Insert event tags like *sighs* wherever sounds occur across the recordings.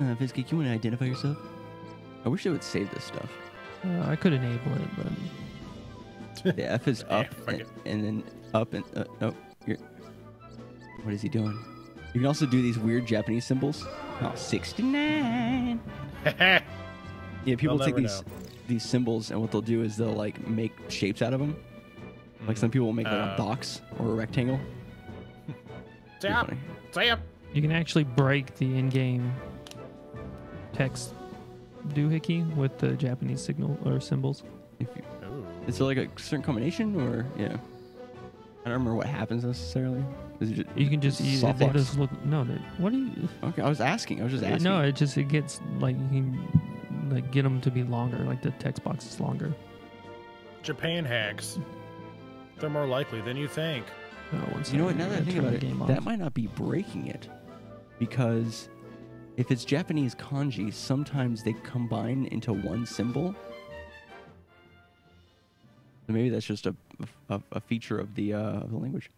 Uh, Fizky, you want to identify yourself? I wish they would save this stuff. Uh, I could enable it, but *laughs* The F is up fuck and, and then up and uh, oh, you're, what is he doing? You can also do these weird Japanese symbols. Oh, 69. *laughs* Yeah, people They'll take these know. these symbols and what they'll do is they'll like make shapes out of them. Like some people will make like a Uh, box or a rectangle. *laughs* Pretty Zap, funny. zap. you can actually break the in-game text doohickey with the Japanese signal or symbols. If you, Ooh. is it like a certain combination or yeah? I don't remember what happens necessarily. Is it just, You can just you, Soft they just look. No, they, what do you? okay, I was asking. I was just uh, asking. No, it just it gets like you can like get them to be longer. Like the text box is longer. Japan hacks. They're more likely than you think. Oh, one You know what? second, Now that I think about it, that might not be breaking it, because if it's Japanese kanji, sometimes they combine into one symbol. So maybe that's just a a, a feature of the uh, of the language.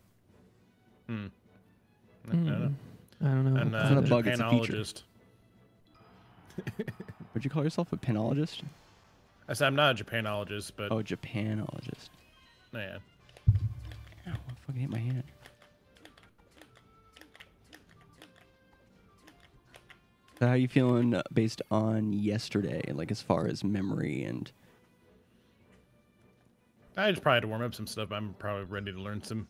Hmm. Hmm. Uh, I don't know. and It's uh, not a bug, it's a feature. Japanologist. *laughs* Would you call yourself a penologist? I said I'm not a Japanologist, but Oh, Japanologist. yeah. Ow, I fucking hit my hand. So how you feeling uh, based on yesterday, like as far as memory and I just probably had to warm up some stuff. I'm probably ready to learn some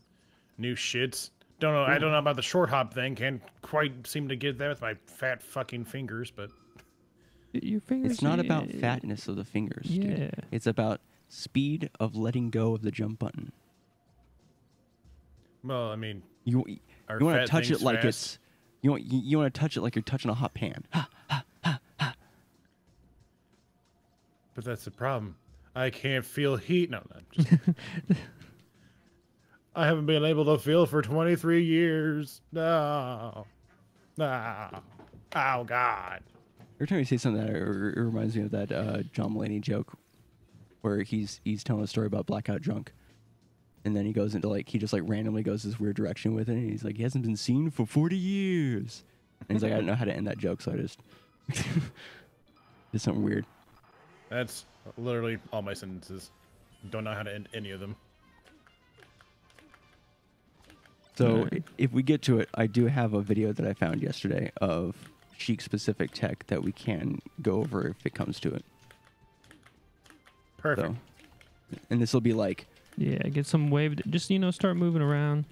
new shits. Don't know. I don't know about the short hop thing. Can't quite seem to get there with my fat fucking fingers, but Your fingers. It's not about fatness of the fingers, Yeah. dude. It's about speed of letting go of the jump button. well, I mean, You you want to touch it things like fast? it's you want you, you want to touch it like you're touching a hot pan. Ha, but that's the problem. I can't feel heat. No, no. Just, *laughs* I haven't been able to feel for 23 years. No. No. Oh God. Every time you say something, that it, it reminds me of that uh, John Mulaney joke, where he's he's telling a story about blackout drunk, and then he goes into like he just like randomly goes this weird direction with it, and he's like he hasn't been seen for forty years, and he's like I don't know how to end that joke, so I just *laughs* did something weird. That's literally all my sentences. Don't know how to end any of them. So Alright. i- if we get to it, I do have a video that I found yesterday of Sheik specific tech that we can go over if it comes to it. Perfect. So, and this will be like Yeah, get some wave. Just you know, start moving around.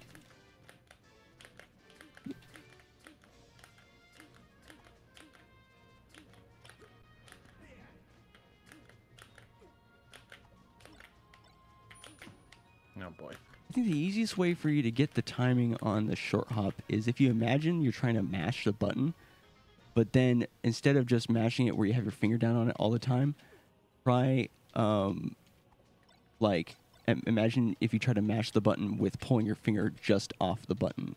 Oh boy. I think the easiest way for you to get the timing on the short hop is if you imagine you're trying to mash the button, but then instead of just mashing it where you have your finger down on it all the time, try um, like im- imagine if you try to mash the button with pulling your finger just off the button.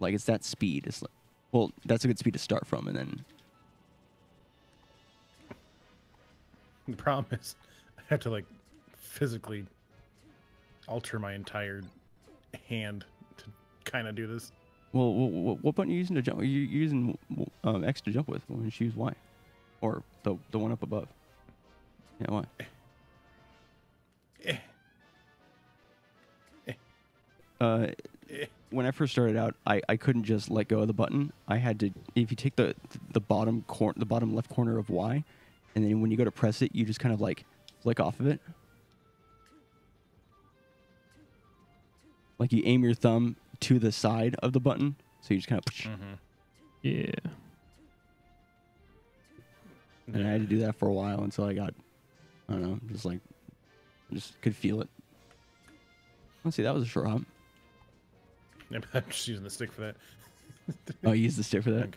Like it's that speed. It's like, well, that's a good speed to start from, and then The problem *laughs* is, I have to like physically alter my entire hand to kind of do this. well, what, what button are you using to jump? Are you using um, X to jump with? When you use Y, or the the one up above? Yeah, why? Eh. Uh, Eh. when I first started out, I, I couldn't just let go of the button. I had to if you take the the bottom cor- the bottom left corner of Y, and then when you go to press it, you just kind of like flick off of it. Like you aim your thumb to the side of the button, so you just kind of. Mm-hmm. Yeah. And I had to do that for a while until I got, I don't know, just like, just could feel it. Let's see, that was a short hop. *laughs* I'm just using the stick for that. *laughs* Oh, you used the stick for that.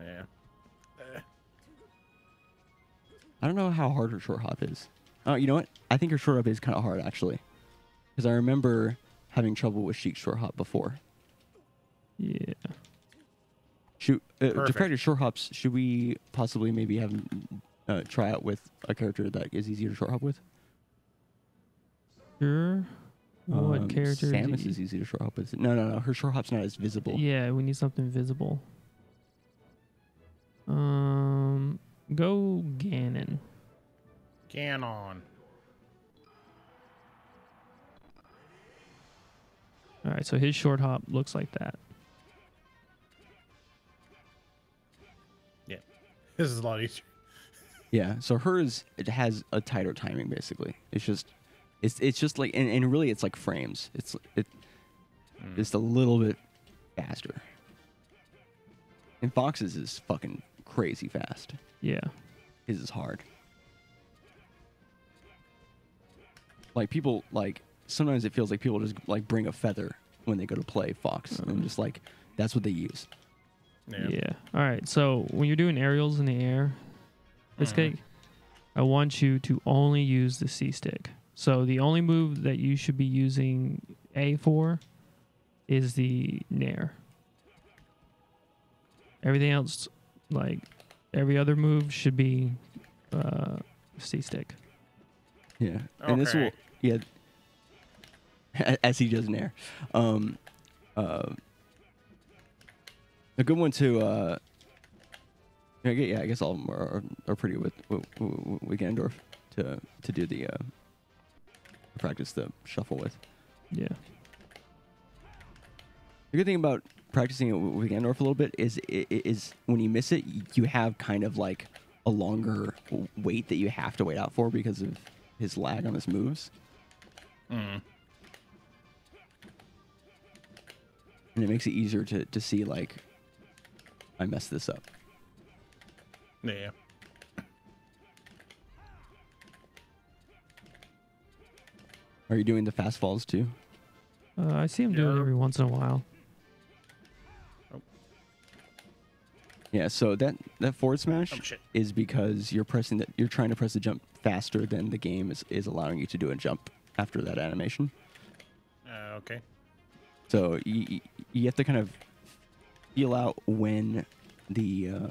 Yeah. I don't know how hard her short hop is. Oh, you know what? I think her short hop is kind of hard actually, because I remember having trouble with Sheik's short hop before. Yeah. Shoot, uh, to Perfect. practice short hops, should we possibly maybe have uh, try out with a character that is easier to short hop with? Sure. What Um, character? is Samus is easy to short hop with. No, no, no. Her short hop's not as visible. Yeah, we need something visible. Um, go Ganon. Ganon. All right, so his short hop looks like that. Yeah, *laughs* this is a lot easier. Yeah. So hers it has a tighter timing basically. It's just it's it's just like and, and really it's like frames. It's it Mm. just a little bit faster. And Fox's is fucking crazy fast. Yeah. His is hard. Like people like sometimes it feels like people just like bring a feather when they go to play Fox and Mhm. just like that's what they use. Yeah. Yeah. All right. So when you're doing aerials in the air, this Mhm. cake, I want you to only use the C stick. So the only move that you should be using A for is the nair. Everything else, like every other move, should be uh, C stick. Yeah, and this will yeah, as he does Nair. Um, uh, a good one to uh, yeah, I gue- yeah, I guess all of them are, are pretty with with, with with Ganondorf to to do the uh, to practice the shuffle with. Yeah. The good thing about practicing it with Ganondorf a little bit is i- i- is when you miss it, you have kind of like a longer wait that you have to wait out for because of his lag on his moves. Mm. and it makes it easier to, to see like I messed this up. Yeah. Are you doing the fast falls too? Uh, I see him do it every once in a while. Yeah. So that that forward smash Oh is because you're pressing that you're trying to press the jump faster than the game is, is allowing you to do a jump after that animation. Uh, okay. So you you have to kind of feel out when the uh,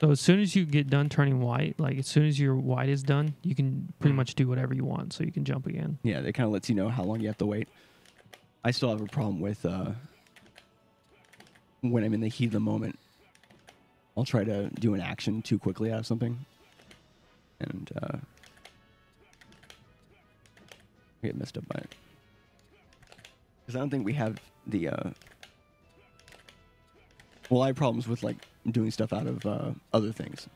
So as soon as you get done turning white, like as soon as your white is done, you can pretty Mm. much do whatever you want. So you can jump again. yeah it kind of lets you know how long you have to wait. I still have a problem with uh, when I'm in the heat of the moment. I'll try to do an action too quickly out of something, and uh, I get messed up by it. Because I don't think we have the. Uh, well, I have problems with like doing stuff out of uh, other things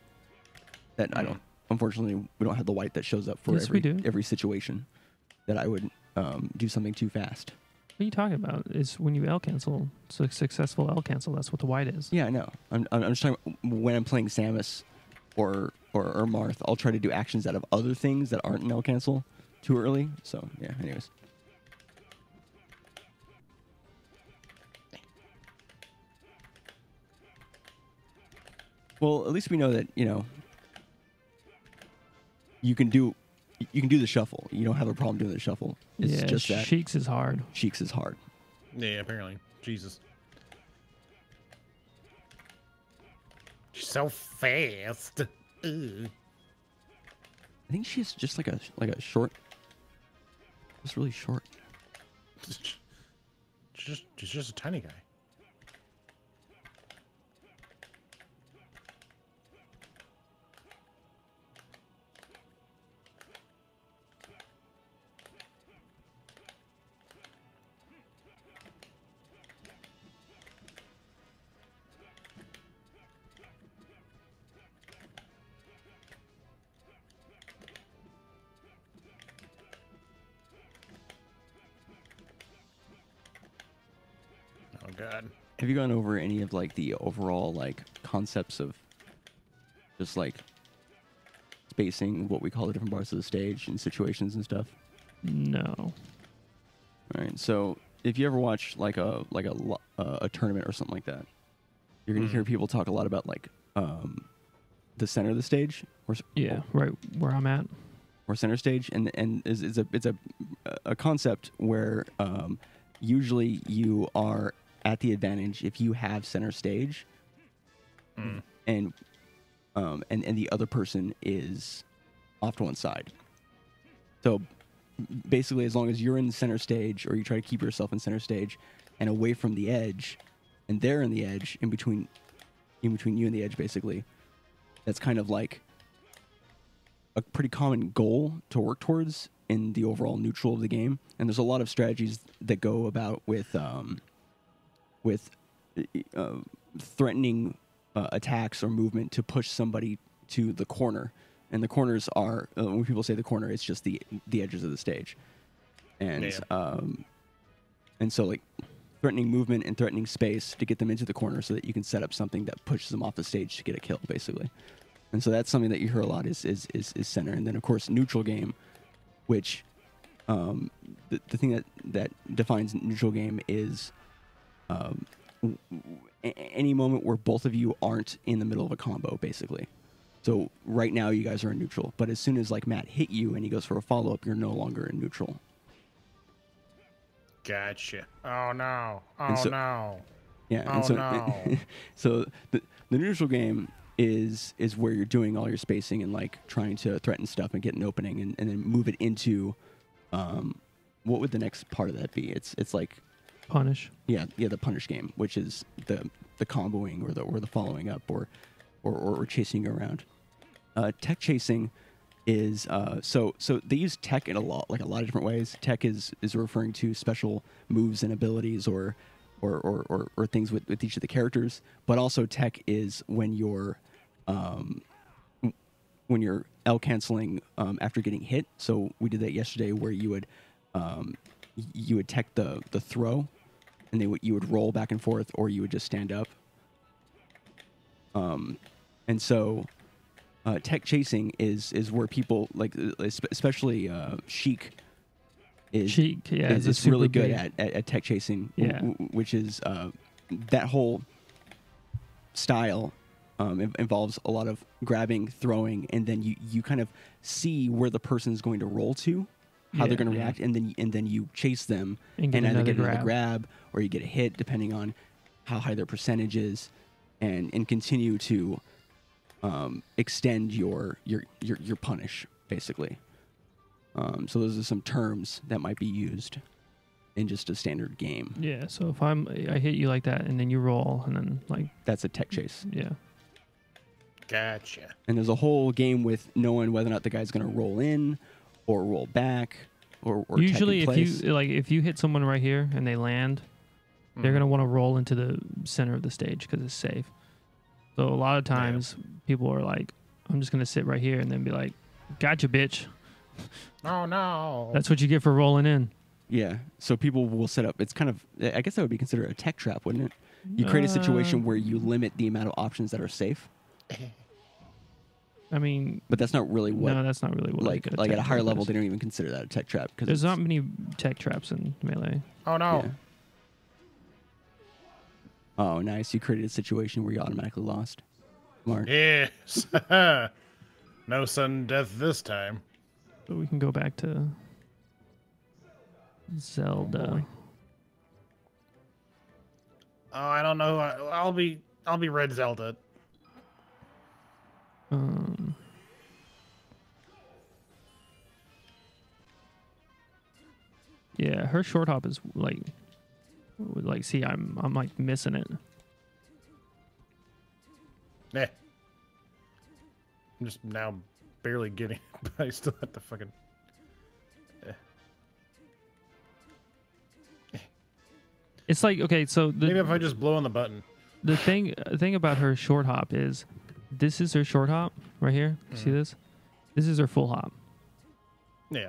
that I Mhm. don't. Unfortunately, we don't have the white that shows up for Yes, we every do. every situation that I would um, do something too fast. What are you talking about? Is when you L cancel, so successful L cancel. That's what the white is. Yeah, I know. I'm, I'm I'm just talking when I'm playing Samus or, or or Marth, I'll try to do actions out of other things that aren't no cancel too early. So yeah. Anyways, well, at least we know that you know you can do you can do the shuffle. You don't have a problem doing the shuffle. It's yeah, just that Sheiks is hard. Cheeks is hard. Yeah, apparently. Jesus. So fast. Ugh. I think she's just like a like a short, It's really short. She's just, she's just a tiny guy. Have you gone over any of like the overall like concepts of just like spacing what we call the different parts of the stage and situations and stuff? No. All right. So if you ever watch like a like a uh, a tournament or something like that, you're gonna Mhm. hear people talk a lot about like um, the center of the stage or s- Yeah, right where I'm at. or center stage, and and is, is a it's a a concept where um, usually you are at the advantage if you have center stage, Mm. and um, and and the other person is off to one side. So basically, as long as you're in center stage, or you try to keep yourself in center stage and away from the edge, and they're in the edge in between, in between you and the edge, basically, that's kind of like a pretty common goal to work towards in the overall neutral of the game. And there's a lot of strategies that go about with um, with uh, threatening uh, attacks or movement to push somebody to the corner. And the corners are uh, when people say the corner, it's just the the edges of the stage. And Yeah. um, and so like threatening movement and threatening space to get them into the corner so that you can set up something that pushes them off the stage to get a kill, basically. And so that's something that you hear a lot is is is, is center. And then of course neutral game, which um, the, the thing that that defines neutral game is um, w- w- a- any moment where both of you aren't in the middle of a combo, basically. So right now you guys are in neutral, but as soon as like Matt hit you and he goes for a follow up, you're no longer in neutral. Gotcha. Oh no. Oh so- no. Yeah, Oh, and so no. *laughs* so the the neutral game is is where you're doing all your spacing and like trying to threaten stuff and get an opening and, and then move it into um what would the next part of that be? It's it's like Punish. yeah yeah the punish game, which is the the comboing or the or the following up or or, or, chasing around. Uh, tech chasing is uh, so so they use tech in a lot like a lot of different ways. Tech is is referring to special moves and abilities or or or, or, or things with, with each of the characters, but also tech is when you're um, when you're L canceling um, after getting hit. So we did that yesterday where you would um, you would tech the the throw, and they would you would roll back and forth, or you would just stand up. Um, and so uh, tech chasing is is where people like uh, especially uh, Sheik is Cheek. Yeah, is, is really good at, at, at tech chasing, Yeah. which is uh, that whole style um, in- involves a lot of grabbing, throwing, and then you, you kind of see where the person is going to roll to, how they're going to Mhm. react, and then and then you chase them And get either another get another grab. grab or you get a hit, depending on how high their percentage is, and and continue to um, extend your your your your punish basically. Um, so those are some terms that might be used in just a standard game. Yeah. So if I'm, I hit you like that, and then you roll, and then like, That's a tech chase. yeah. Gotcha. And there's a whole game with knowing whether or not the guy's going to roll in or roll back or, or tech in Usually, if place. you like, if you hit someone right here and they land, they're Mhm. gonna want to roll into the center of the stage because it's safe. So a lot of Yeah. times people are like, "I'm just gonna sit right here," and then be like, "Gotcha, bitch." Oh no. That's what you get for rolling in. yeah, so people will set up. It's kind of, I guess that would be considered a tech trap, wouldn't it? You create a situation Uh, where you limit the amount of options that are safe, *laughs* I mean, but that's not really what. no, that's not really what like like at a higher trap level, is. they don't even consider that a tech trap because There's not many tech traps in melee. oh no. Yeah. Oh, nice! You created a situation where you automatically lost. Mark. Yes. *laughs* no sudden death this time. But we can go back to Zelda. Oh, boy. Oh, I don't know. I'll be I'll be Red Zelda. Um, yeah, her short hop is like, like, see, I'm, I'm like missing it. Eh. I'm just now barely getting, *laughs* it, but I still have to fucking. It's like okay, so the Maybe if I just blow on the button. the thing uh, thing about her short hop is this is her short hop right here. See Mhm. this? This is her full hop. Yeah.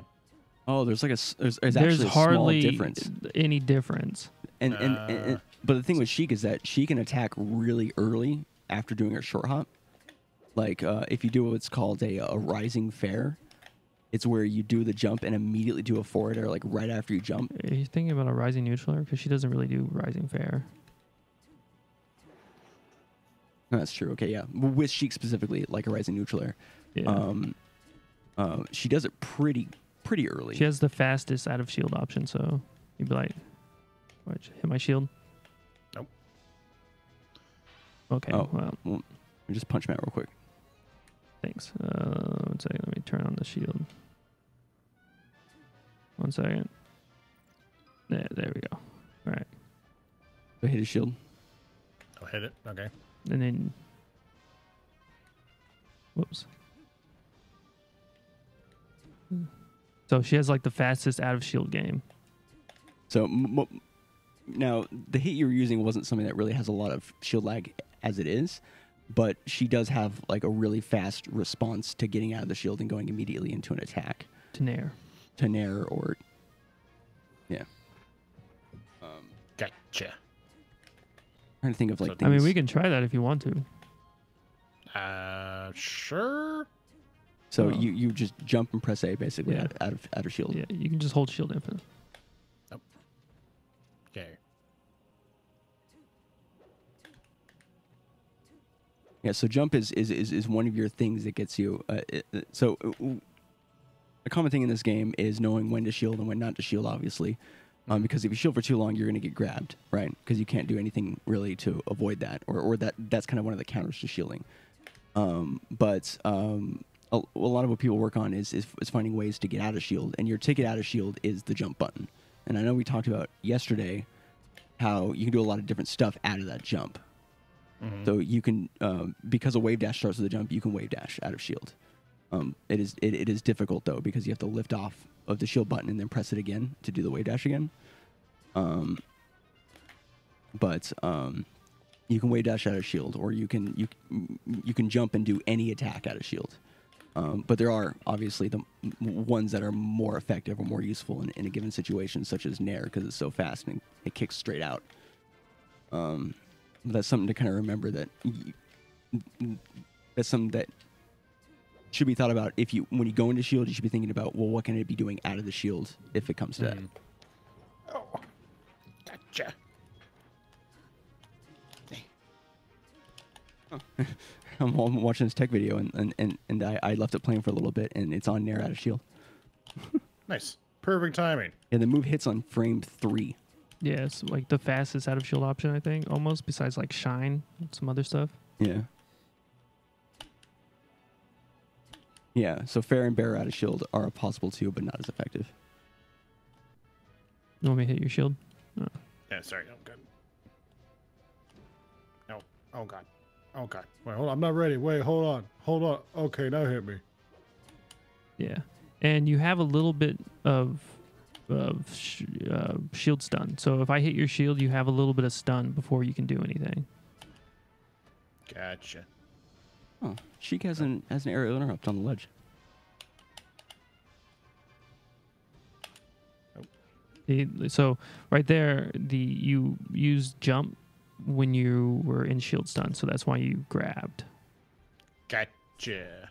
Oh, there's like a s- there's, there's, There's actually a hardly small difference. any difference. And, and, and, and Uh. but the thing with Sheik is that she can attack really early after doing her short hop. Like uh, if you do what's called a, a rising fair, it's where you do the jump and immediately do a forward air like right after you jump. Are you thinking about a rising neutral because she doesn't really do rising fair? No, that's true. Okay, yeah. With Sheik specifically, like a rising neutral air, Yeah. um, uh, she does it pretty pretty early. she has the fastest out of shield option, so you'd be like, "Watch, hit my shield." Nope. Okay. Oh. Well, Well, let me just punch Matt real quick. thanks. Uh, one second. Let me turn on the shield. One second. There, there we go. All right, So hit his shield. I'll hit it. Okay. And then, whoops. So she has like the fastest out of shield game. So m- m- now the hit you were using wasn't something that really has a lot of shield lag as it is, but she does have like a really fast response to getting out of the shield and going immediately into an attack to Nair. to Nair or yeah. Um, Gotcha. Trying to think of like. So- things. I mean, we can try that if you want to. Uh, sure. So Oh. you you just jump and press A basically Yeah. out, out of out of shield. Yeah, you can just hold shield infinite. Okay. Yeah, so jump is is, is, is one of your things that gets you. Uh, it- it- so uh, a common thing in this game is knowing when to shield and when not to shield, obviously, um, because if you shield for too long, you're going to get grabbed, right? Because you can't do anything really to avoid that, or or that that's kind of one of the counters to shielding. Um, but um, a, a lot of what people work on is, is is finding ways to get out of shield, and your ticket out of shield is the jump button. And I know we talked about yesterday how you can do a lot of different stuff out of that jump. So you can, um, because a wave dash starts with a jump, you can wave dash out of shield. Um, it is it, it is difficult though because you have to lift off of the shield button and then press it again to do the wave dash again. Um, but um, you can wave dash out of shield, or you can you you can jump and do any attack out of shield. Um, but there are obviously the ones that are more effective or more useful in, in a given situation, such as Nair, because it's so fast and it kicks straight out. Um, that's something to kind of remember that that's something that should be thought about if you when you go into shield you should be thinking about well what can it be doing out of the shield if it comes to that hmm. Oh, gotcha. *laughs* I'm, I'm watching this tech video and and, and, and I, I left it playing for a little bit and it's on nair out of shield *laughs* Nice. Perfect timing. yeah the move hits on frame three Yeah, it's like the fastest out of shield option, I think, almost besides like shine and some other stuff. yeah yeah so fair and bair out of shield are possible too but not as effective You want me to hit your shield? Yeah, sorry. Oh, God. No. Oh, God. Oh, God. Wait, hold on. I'm not ready. Wait, hold on. Hold on. Okay, now hit me. Yeah, and you have a little bit of of sh- uh, shield stun. So if I hit your shield, you have a little bit of stun before you can do anything. Gotcha. oh Sheik has an has an aerial interrupt on the ledge The, so right there, the you used jump when you were in shield stun, so that's why you grabbed. Gotcha.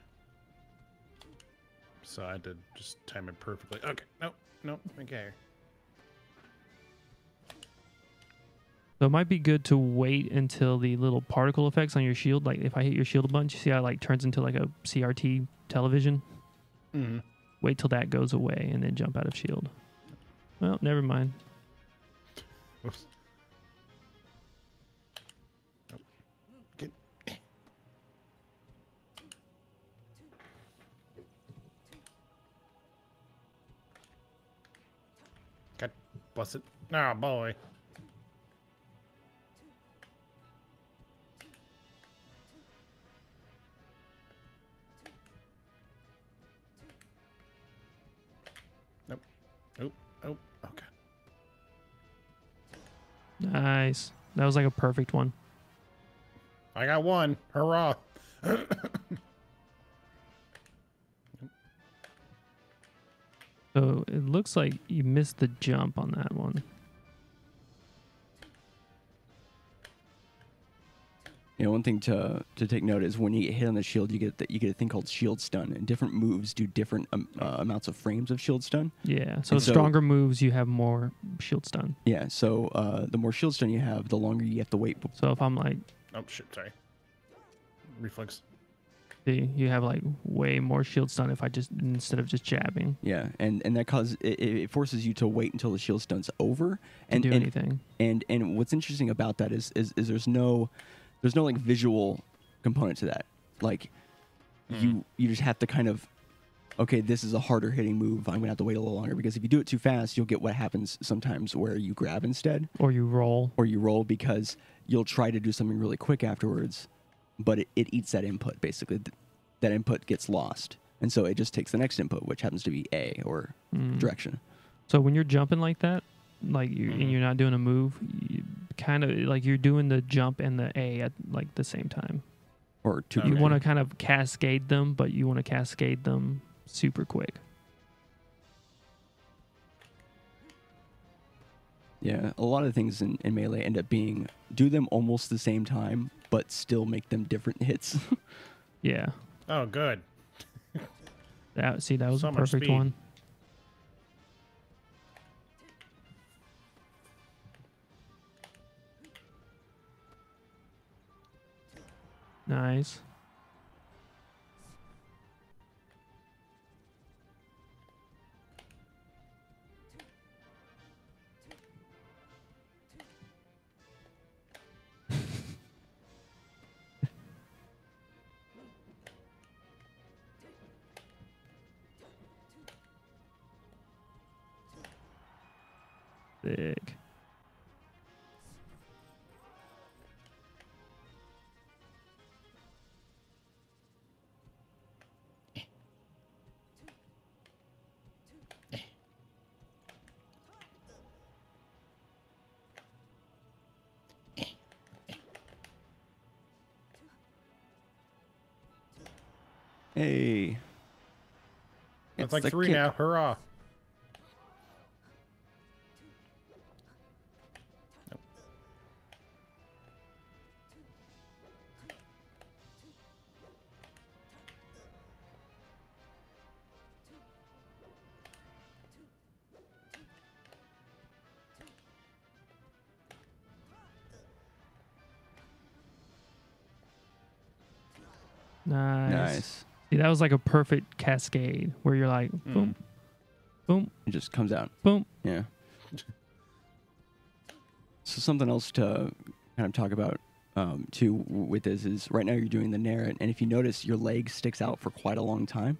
So I had to just time it perfectly. Okay. nope, nope, Okay. So it might be good to wait until the little particle effects on your shield, like if I hit your shield a bunch, you see how it like turns into like a CRT television. Mm-hmm. Wait till that goes away and then jump out of shield. Well, never mind. Oops. Get. God bless it. Oh, boy. Nice. That was like a perfect one. I got one. Hurrah. *coughs* So it looks like you missed the jump on that one. You know, one thing to to take note is when you get hit on the shield, you get the, you get a thing called shield stun, and different moves do different um, uh, amounts of frames of shield stun. Yeah. So And so- stronger moves, you have more shield stun. Yeah, so uh, the more shield stun you have, the longer you have to wait. So if I'm like, oh, shit. Sorry. Reflex. see, you have like way more shield stun if I just instead of just jabbing Yeah, and and that causes it, it it forces you to wait until the shield stun's over. to And do and, anything. and and what's interesting about that is is, is there's no there's no like visual component to that. Like you you just have to kind of okay, this is a harder hitting move. I'm gonna have to wait a little longer because if you do it too fast, you'll get what happens sometimes where you grab instead Or you roll. or you roll because you'll try to do something really quick afterwards, but it, it eats that input basically. That input gets lost. and so it just takes the next input, which happens to be A or Mm. direction. So when you're jumping like that, like you Mhm. and you're not doing a move, you kind of like you're doing the jump and the A at like the same time. Or two. Okay. You want to kind of cascade them, but you want to cascade them super quick. Yeah, a lot of things in, in melee end up being do them almost the same time, but still make them different hits. *laughs* Yeah. Oh, good. That see that was So a perfect speed. one. Nice. *laughs* Sick. Hey. That's It's like three kick. now. Hurrah. Nice. Nice. See, that was like a perfect cascade where you're like, boom, boom, It just comes out. boom. Yeah. So something else to kind of talk about um, too w- with this is right now you're doing the nair, and if you notice, your leg sticks out for quite a long time.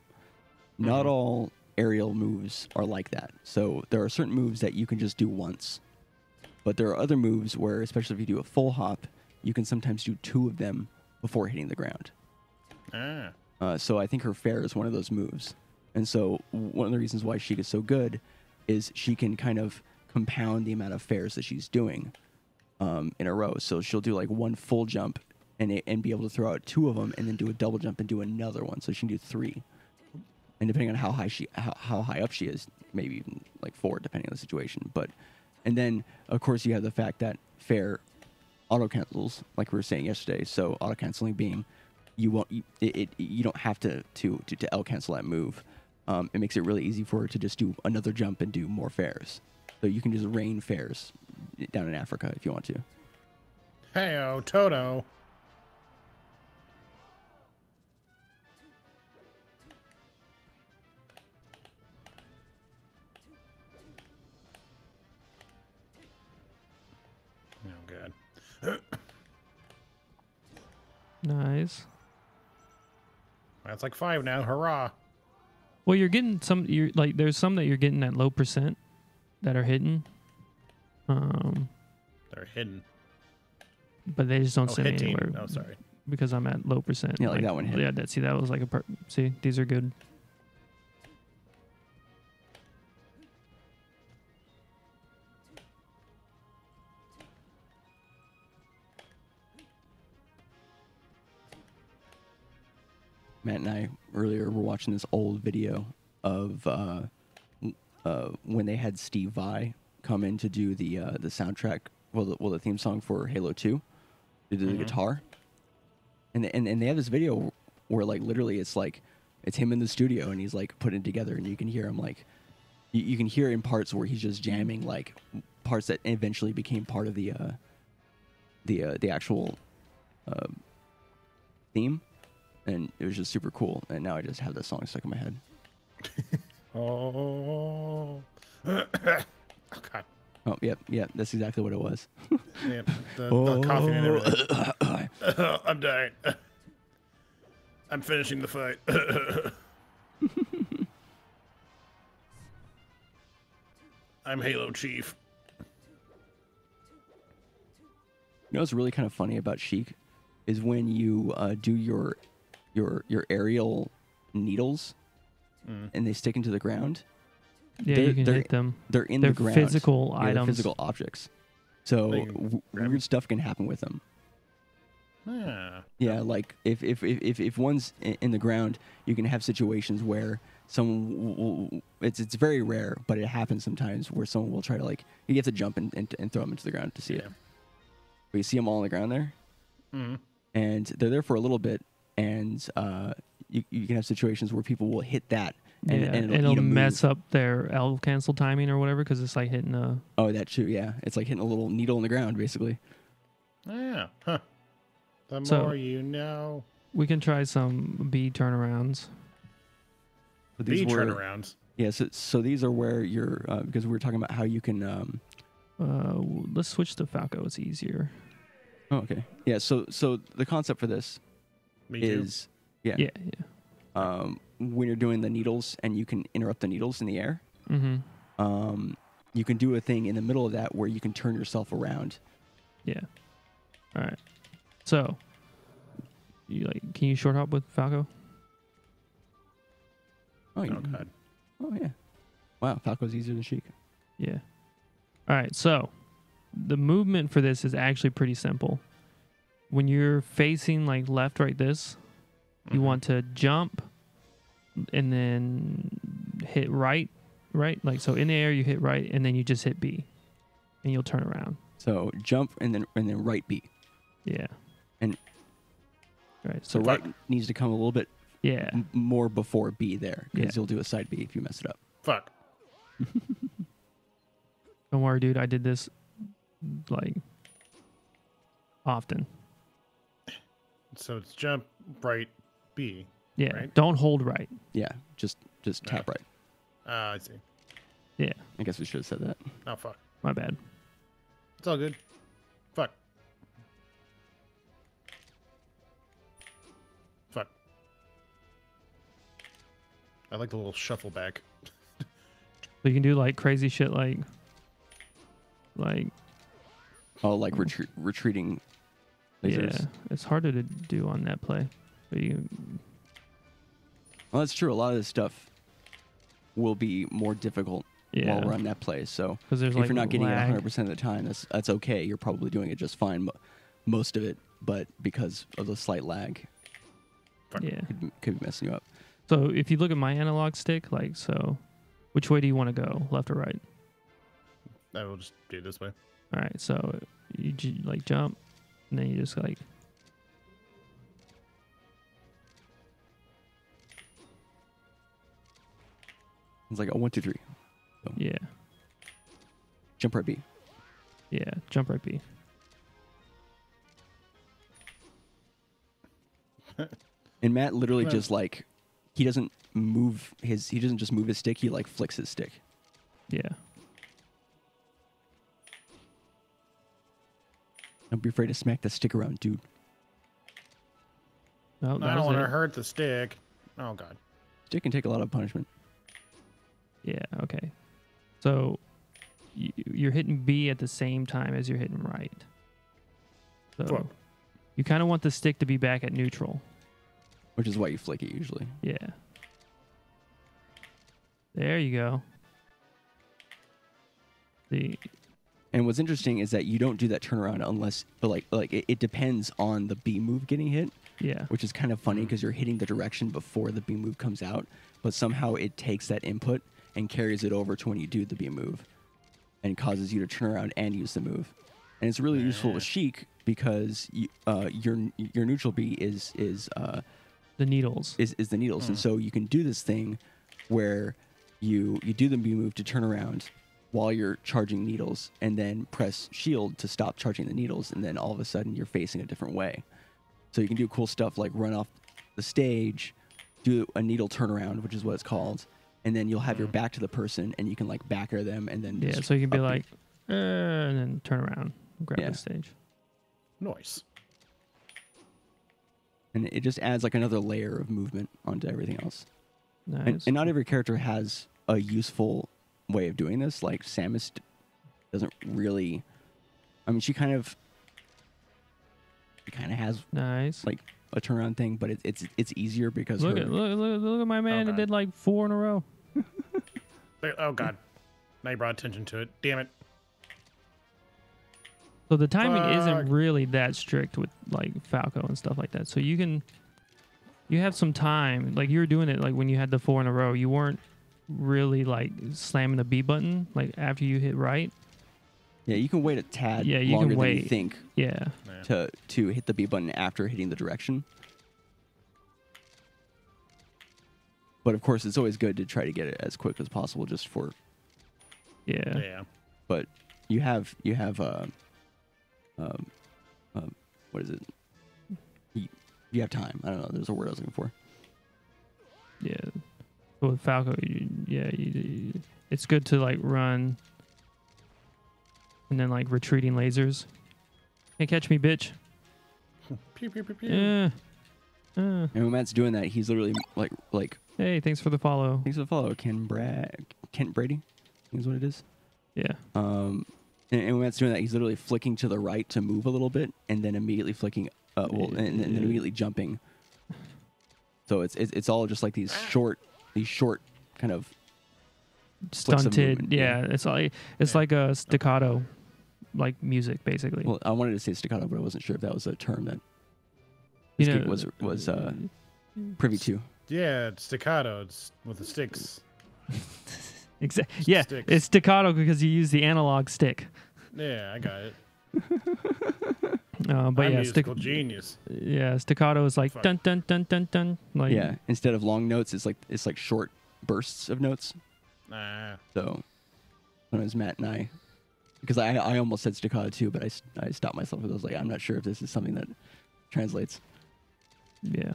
Not Mhm. all aerial moves are like that. So there are certain moves that you can just do once, but there are other moves where, especially if you do a full hop, you can sometimes do two of them before hitting the ground. Ah. Uh, so I think her fair is one of those moves. And so one of the reasons why Sheik is so good is she can kind of compound the amount of fairs that she's doing um, in a row. So she'll do like one full jump and and be able to throw out two of them and then do a double jump and do another one. So she can do three. And depending on how high she how, how high up she is, maybe even like four depending on the situation. But and then of course you have the fact that fair auto cancels like we were saying yesterday. So auto canceling being you won't you, it, it you don't have to to to, to L cancel that move. Um, it makes it really easy for her to just do another jump and do more fairs. So you can just rain fairs down in Africa if you want to. Hey, oh, Toto. Oh, God. *coughs* Nice. That's like five now. Hurrah. Well, you're getting some. You're like there's some that you're getting at low percent that are hidden. um, They're hidden. but they just don't Oh, send me hit team. anywhere Oh, sorry. because I'm at low percent. Yeah, like that one hit. Yeah, that see that was like a per- see these are good. Matt and I earlier were watching this old video of uh, uh, when they had Steve Vai come in to do the uh, the soundtrack, well, the, well, the theme song for Halo Two, to do the Mhm. guitar, and, and and they have this video where like literally it's like it's him in the studio and he's like putting it together, and you can hear him like you, you can hear in parts where he's just jamming like parts that eventually became part of the uh, the uh, the actual uh, theme and it was just super cool. And now I just have this song stuck in my head. *laughs* Oh. *coughs* oh, God. Oh, yep, yep, that's exactly what it was. *laughs* Yep. The, the coughing and everything. *coughs* *coughs* I'm dying. I'm finishing the fight. I'm Halo Chief. You know what's really kind of funny about Sheik is when you uh, do your your your aerial needles Mm. and they stick into the ground, Yeah, They're- you can hit them. they're in They're the ground. physical Yeah, they're items. physical objects. So w- weird stuff can happen with them. Yeah. Yeah, like if if if if, if one's in the ground, you can have situations where someone will, will- it's it's very rare, but it happens sometimes where someone will try to like you have to jump and, and, and throw them into the ground to see it. Yeah. But you see them all on the ground there, Mm. and they're there for a little bit, and uh, you you can have situations where people will hit that, and, yeah, and and it'll, it'll, eat a move. mess up their L cancel timing or whatever because it's like hitting a. Oh, that too. Yeah, it's like hitting a little needle in the ground, basically. Yeah. Huh. The So- more you know. We can try some B turnarounds. But B were, turnarounds. Yeah, so, so these are where you're uh, because we were talking about how you can. Um, Uh, let's switch to Falco. It's easier. oh, okay. Yeah. So so the concept for this Me too. is yeah, Yeah, yeah. um, when you're doing the needles and you can interrupt the needles in the air. Mm-hmm. Um, you can do a thing in the middle of that where you can turn yourself around. Yeah. All right. So, you like? Can you short hop with Falco? Oh, you, Oh god. oh yeah. Wow, Falco's easier than Sheik. Yeah. All right. So, the movement for this is actually pretty simple. When you're facing like left, right, this, you Mhm. want to jump and then hit right, right? Like so in the air you hit right and then you just hit B. And you'll turn around. So jump and then and then right B. Yeah. And- right. So So, right needs to come a little bit yeah. m- more before B there because Yeah. you'll do a side B if you mess it up. Fuck. *laughs* Don't worry, dude. I did this like often. So it's jump right B. Yeah. Right. Don't hold right. Yeah, just just tap right. Ah, I see. Yeah. I guess we should have said that. Oh fuck. My bad. It's all good. Fuck. Fuck. I like the little shuffle back. So you can do like crazy shit like like Oh, like retreat, retreating lasers. yeah. It's harder to do on that play. But you Well, that's true. A lot of this stuff will be more difficult yeah. while we're on that play. So Because if like you're not getting lag. it 100% of the time, that's that's okay. You're probably doing it just fine, most of it. But because of the slight lag, Yeah. could, could be messing you up. So if you look at my analog stick, like so, which way do you want to go, left or right? I will just do it this way. All right. So you like jump, and then you just like It's like a one, two, three. yeah, Jump right B. yeah, jump right B. *laughs* And Matt literally just like he doesn't move his he doesn't just move his stick, he like flicks his stick. Yeah. Don't be afraid to smack the stick around, dude. No, I don't want to hurt the stick. Oh god. Stick can take a lot of punishment. Yeah. Okay. So you, you're hitting B at the same time as you're hitting right. So Fuck. you kind of want the stick to be back at neutral. Which is why you flick it usually. Yeah. There you go. The And what's interesting is that you don't do that turnaround unless, but like, like it, it depends on the B move getting hit, yeah. which is kind of funny because you're hitting the direction before the B move comes out, but somehow it takes that input and carries it over to when you do the B move, and causes you to turn around and use the move. And it's really useful with Sheik because you, uh, your your neutral B is is uh, The needles. is, is the needles, and so you can do this thing where you you do the B move to turn around while you're charging needles, and then press shield to stop charging the needles, and then all of a sudden you're facing a different way. So you can do cool stuff like run off the stage, do a needle turnaround, which is what it's called, and then you'll have your back to the person, and you can like backer them, and then yeah. So you can be like, uh, and then turn around, and grab Yeah. the stage. Noise. and it just adds like another layer of movement onto everything else. Nice. And, and not every character has a useful way of doing this. Like Samus d- doesn't really. I mean, she kind of. She kind of has nice. like a turnaround thing, but it, it's it's easier because Look her- at look, look, look at my man oh, that did like four in a row. Oh god. Now you brought attention to it. Damn it. So the timing Fuck. isn't really that strict with like Falco and stuff like that. So you can you have some time. Like you were doing it like when you had the four in a row. You weren't really like slamming the B button like after you hit right. yeah, you can wait a tad Yeah, you can longer than you wait. think Yeah. Yeah. to to hit the B button after hitting the direction. But of course, it's always good to try to get it as quick as possible, just for. Yeah. Yeah. But you have you have uh, um, um, what is it? You, you have time. I don't know. There's a word I was looking for. Yeah. But with Falco, you, yeah, you, you- it's good to like run and then like retreating lasers. Can't catch me, bitch. *laughs* Pew pew pew pew. Yeah. Uh, And when Matt's doing that, he's literally like like hey, thanks for the follow. thanks for the follow, Ken Brad Kent Brady. Is what it is. Yeah. Um, and, and when Matt's doing that, he's literally flicking to the right to move a little bit, and then immediately flicking, uh, well, and, and then immediately jumping. So it's, it's it's all just like these short, these short kind of Flicks of Stunted. Yeah. yeah. It's like it's Yeah. like a staccato, like music basically. well, I wanted to say staccato, but I wasn't sure if that was a term that you know, was was uh, privy to. Yeah, it's staccato. It's with the sticks. *laughs* Exa- yeah, Sticks. it's staccato because you use the analog stick. Yeah, I got it. *laughs* Uh, but I'm yeah, a stick, musical genius. yeah, staccato is like Fuck. dun dun dun dun dun. Like yeah, instead of long notes, it's like it's like short bursts of notes. Nah. So sometimes Matt and I, because I I almost said staccato too, but I I stopped myself because I was like, I'm not sure if this is something that translates. Yeah.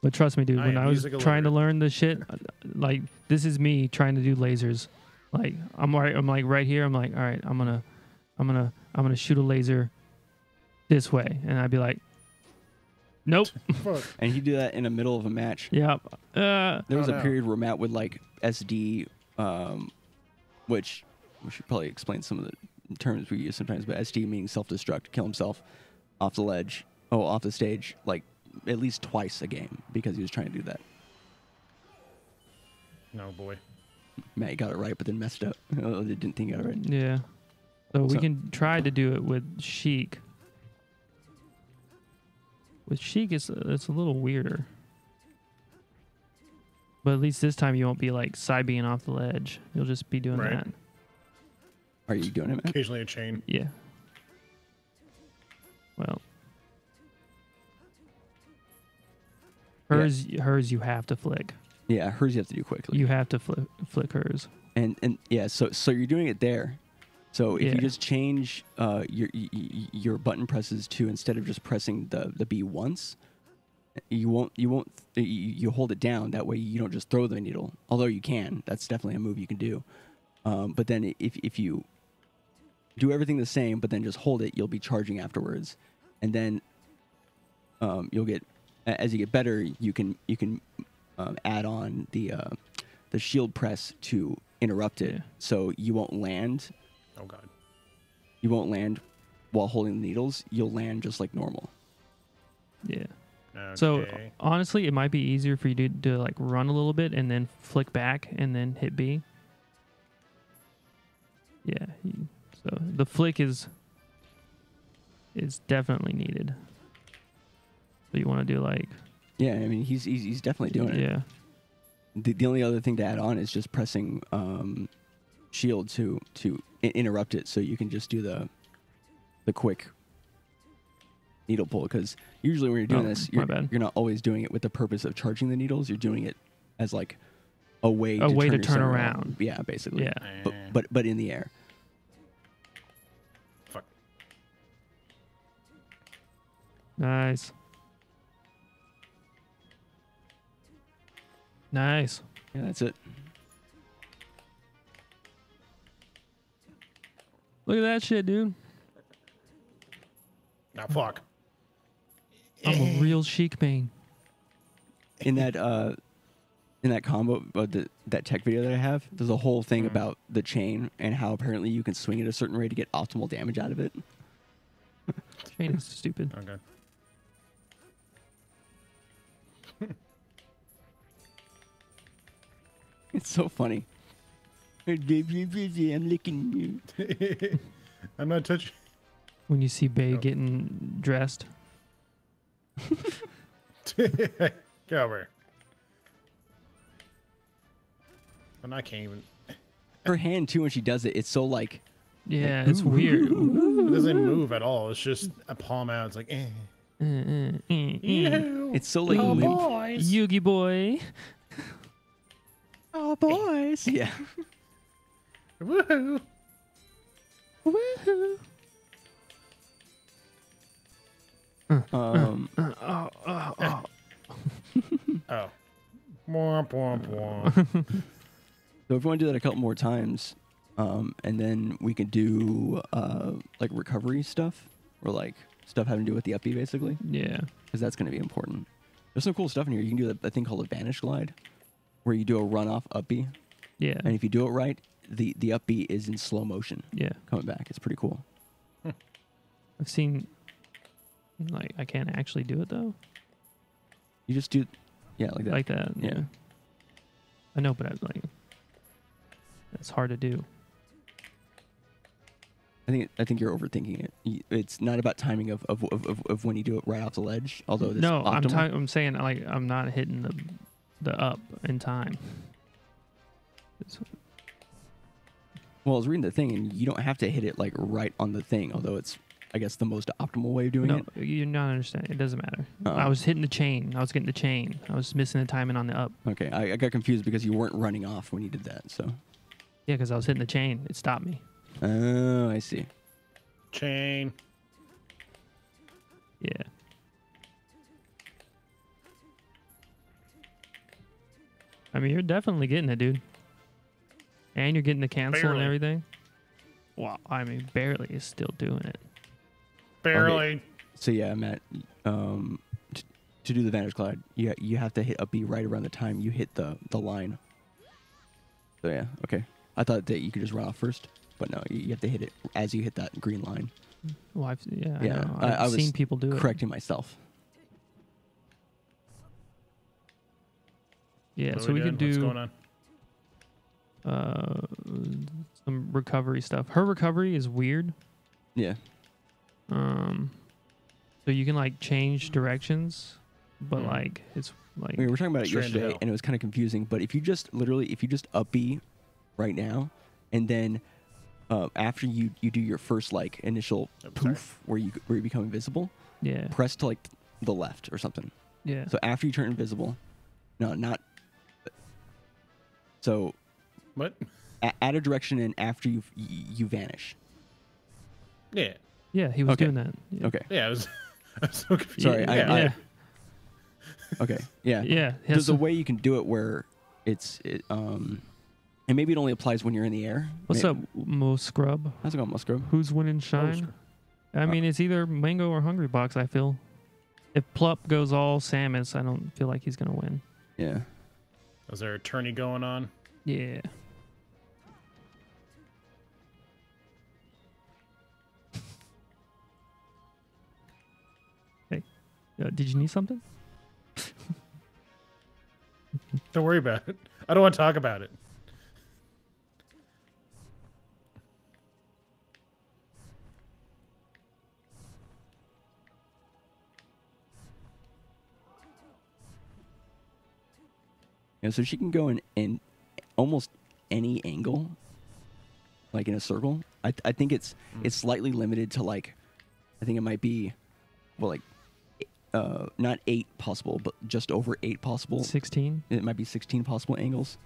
But trust me, dude, I when I was music trying to learn the shit, uh, like this is me trying to do lasers. Like I'm right I'm like right here, I'm like, all right, I'm gonna I'm gonna I'm gonna shoot a laser this way. And I'd be like, Nope. *laughs* Fuck. And he'd do that in the middle of a match. yep. Uh There was Oh, a no. period where Matt would like SD, um, which we should probably explain some of the terms we use sometimes, but SD meaning self destruct, kill himself off the ledge, oh, off the stage, like at least twice a game because he was trying to do that. No boy. Matt got it right, but then messed up. *laughs* Oh, they didn't think he got it right. yeah. So we So- can try to do it with Sheik. With Sheik it's it's a little weirder. But at least this time you won't be like side being off the ledge. You'll just be doing Right. that. Are you doing it, Matt? Occasionally a chain. Yeah. Well. Yeah. Hers, hers, you have to flick. Yeah, hers you have to do quickly. You have to flick, flick hers. and and yeah, so so you're doing it there. So if Yeah. you just change uh, your your button presses to instead of just pressing the the B once, you won't you won't you, you hold it down. That way you don't just throw the needle. Although you can, that's definitely a move you can do. Um, but then if if you do everything the same, but then just hold it, you'll be charging afterwards, and then um, you'll get as you get better, you can you can um, add on the uh, the shield press to interrupt it, Yeah. so you won't land. Oh god. You won't land while holding the needles. You'll land just like normal. Yeah. Okay. So honestly, it might be easier for you to, to like run a little bit and then flick back and then hit B. Yeah. you- So the flick is is definitely needed. So you want to do like. Yeah, I mean he's he's, he's definitely doing it. yeah. The, the only other thing to add on is just pressing um, shield to to interrupt it, so you can just do the the quick needle pull. Because usually when you're doing Oh, this, you're, you're not always doing it with the purpose of charging the needles. You're doing it as like a way A to way turn to turn yourself around. Yeah, basically. Yeah. But but but in the air. fuck. Nice. Nice. Yeah, that's it. Look at that shit, dude. Now fuck. I'm a real Sheik man. In that uh, in that combo uh, the, that tech video that I have, there's a whole thing mm. about the chain and how apparently you can swing it a certain way to get optimal damage out of it. *laughs* chain is stupid. Okay. *laughs* It's so funny. I'm licking you. I'm not touching. When you see Bay Oh. getting dressed. *laughs* Cover. over. And I can't even. Her hand too when she does it, it's so like Yeah, it's weird. It doesn't move at all. It's just a palm out. It's like, eh. Uh, uh, uh. It's so like oh, limp. boys. Yugi boy. Oh boys. *laughs* Yeah. Woohoo. Woohoo. Um oh, oh, oh. Oh. Womp, womp, womp. so if we want to do that a couple more times, um, and then we can do uh like recovery stuff or like stuff having to do with the up B basically, Yeah. because that's gonna be important. There's some cool stuff in here. You can do a, a thing called a vanish glide, where you do a run off up B, Yeah. and if you do it right, the the up B is in slow motion Yeah. coming back. It's pretty cool. *laughs* I've seen like I can't actually do it though. You just do, yeah, like that. Like that. Yeah. Yeah. I know, but I was like that's hard to do. I think I think you're overthinking it. It's not about timing of of, of, of, when you do it right off the ledge. Although no, I'm I'm saying like I'm not hitting the the up in time. It's- Well, I was reading the thing, and you don't have to hit it like right on the thing. Although it's, I guess, the most optimal way of doing no, it. you're not understanding. It doesn't matter. Uh-uh. I was hitting the chain. I was getting the chain. I was missing the timing on the up. Okay, I, I got confused because you weren't running off when you did that. So, Yeah, because I was hitting the chain. It stopped me. oh, I see. Chain. Yeah. I mean, you're definitely getting it, dude. And you're getting the cancel Barely. and everything. Wow. I mean, barely is still doing it. Barely. So yeah, Matt. Um, t- to do the vantage Cloud, you you have to hit a B right around the time you hit the the line. So yeah, okay. I thought that you could just run off first, but no, you, you have to hit it as you hit that green line. Well, I've, yeah, Yeah, I know. I- I've I was seen people do it. Correcting myself. Yeah, What so are we can could What's do going on? Uh, some recovery stuff. Her recovery is weird. Yeah. Um, so you can like change directions, but Hmm. like it's like We were talking about it yesterday, hell. and it was kind of confusing. But if you just literally, if you just up B right now, and then uh, after you you do your first like initial Oh, sorry. poof where you where you become invisible, yeah, press to like the left or something. yeah. So after you turn invisible, no, not. So What? a- add a direction in after you you vanish. Yeah. Yeah, he was Okay. doing that. Yeah. Okay. Yeah, I was, *laughs* I was so confused. Sorry, I- yeah. I- yeah, Okay. Yeah. yeah. There's so- a way you can do it where it's it, um, and maybe it only applies when you're in the air. What's May- up, Mo Scrub? How's it going, Musgrove? Who's winning shine? Scrub. I mean, it's either Mango or Hungrybox. I feel. If Plup goes all Samus, I don't feel like he's gonna win. Yeah. Was there a tourney going on? Yeah. Uh, did you need something? *laughs* Don't worry about it. I don't want to talk about it. Yeah, so she can go in, in almost any angle, like in a circle. I, I think it's it's slightly limited to like, I think it might be, well, like, uh, not eight possible, but just over eight possible. Sixteen. It might be sixteen possible angles.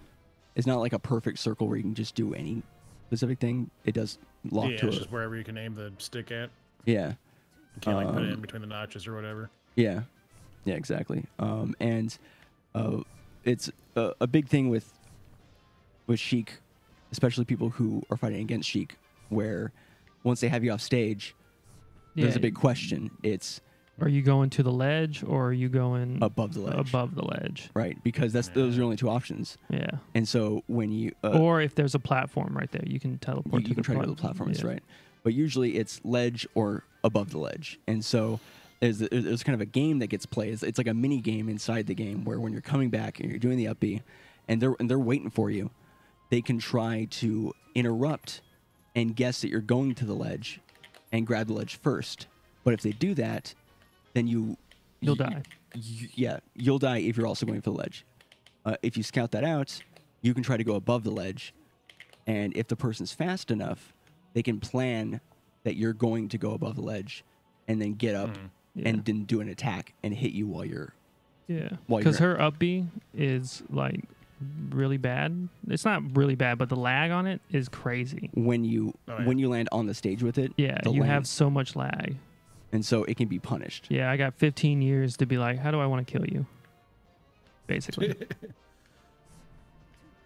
It's not like a perfect circle where you can just do any specific thing. It does lock yeah, to it's it. just wherever you can aim the stick at. Yeah. You can't like put it Um, in between the notches or whatever. Yeah, yeah, exactly. Um, and uh, it's a, a big thing with with Sheik, especially people who are fighting against Sheik, where once they have you off stage, there's a big question. It's Are you going to the ledge or are you going above the ledge, above the ledge? right? Because that's those are the only two options. Yeah. And so when you uh, or if there's a platform right there, you can you, teleport you to can the try to to the platform, that's yeah. right? But usually it's ledge or above the ledge, and so there's there's kind of a game that gets played. It's, it's like a mini game inside the game where when you're coming back and you're doing the up B, and they're and they're waiting for you, they can try to interrupt and guess that you're going to the ledge and grab the ledge first. But if they do that, then you You'll you- die. you- yeah, you'll die if you're also going for the ledge. Uh, if you scout that out, you can try to go above the ledge, and if the person's fast enough, they can plan that you're going to go above the ledge, and then get up Yeah. and then do an attack and hit you while you're. Yeah, because her up B is like really bad. It's not really bad, but the lag on it is crazy. When you Oh, yeah. when you land on the stage with it, Yeah, you land- have so much lag. And so it can be punished. Yeah, I got 15 years to be like, how do I want to kill you? Basically, *laughs*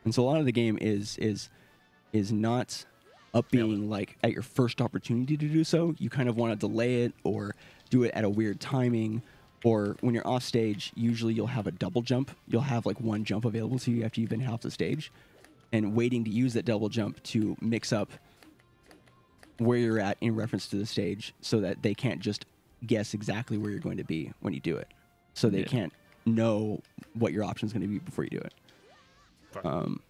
And so a lot of the game is is is not up being like at your first opportunity to do so. You kind of want to delay it or do it at a weird timing. Or when you're off stage, usually you'll have a double jump. You'll have like one jump available to you after you've been half the stage, and waiting to use that double jump to mix up where you're at in reference to the stage, so that they can't just guess exactly where you're going to be when you do it. So they Yeah. can't know what your option is going to be before you do it. Um,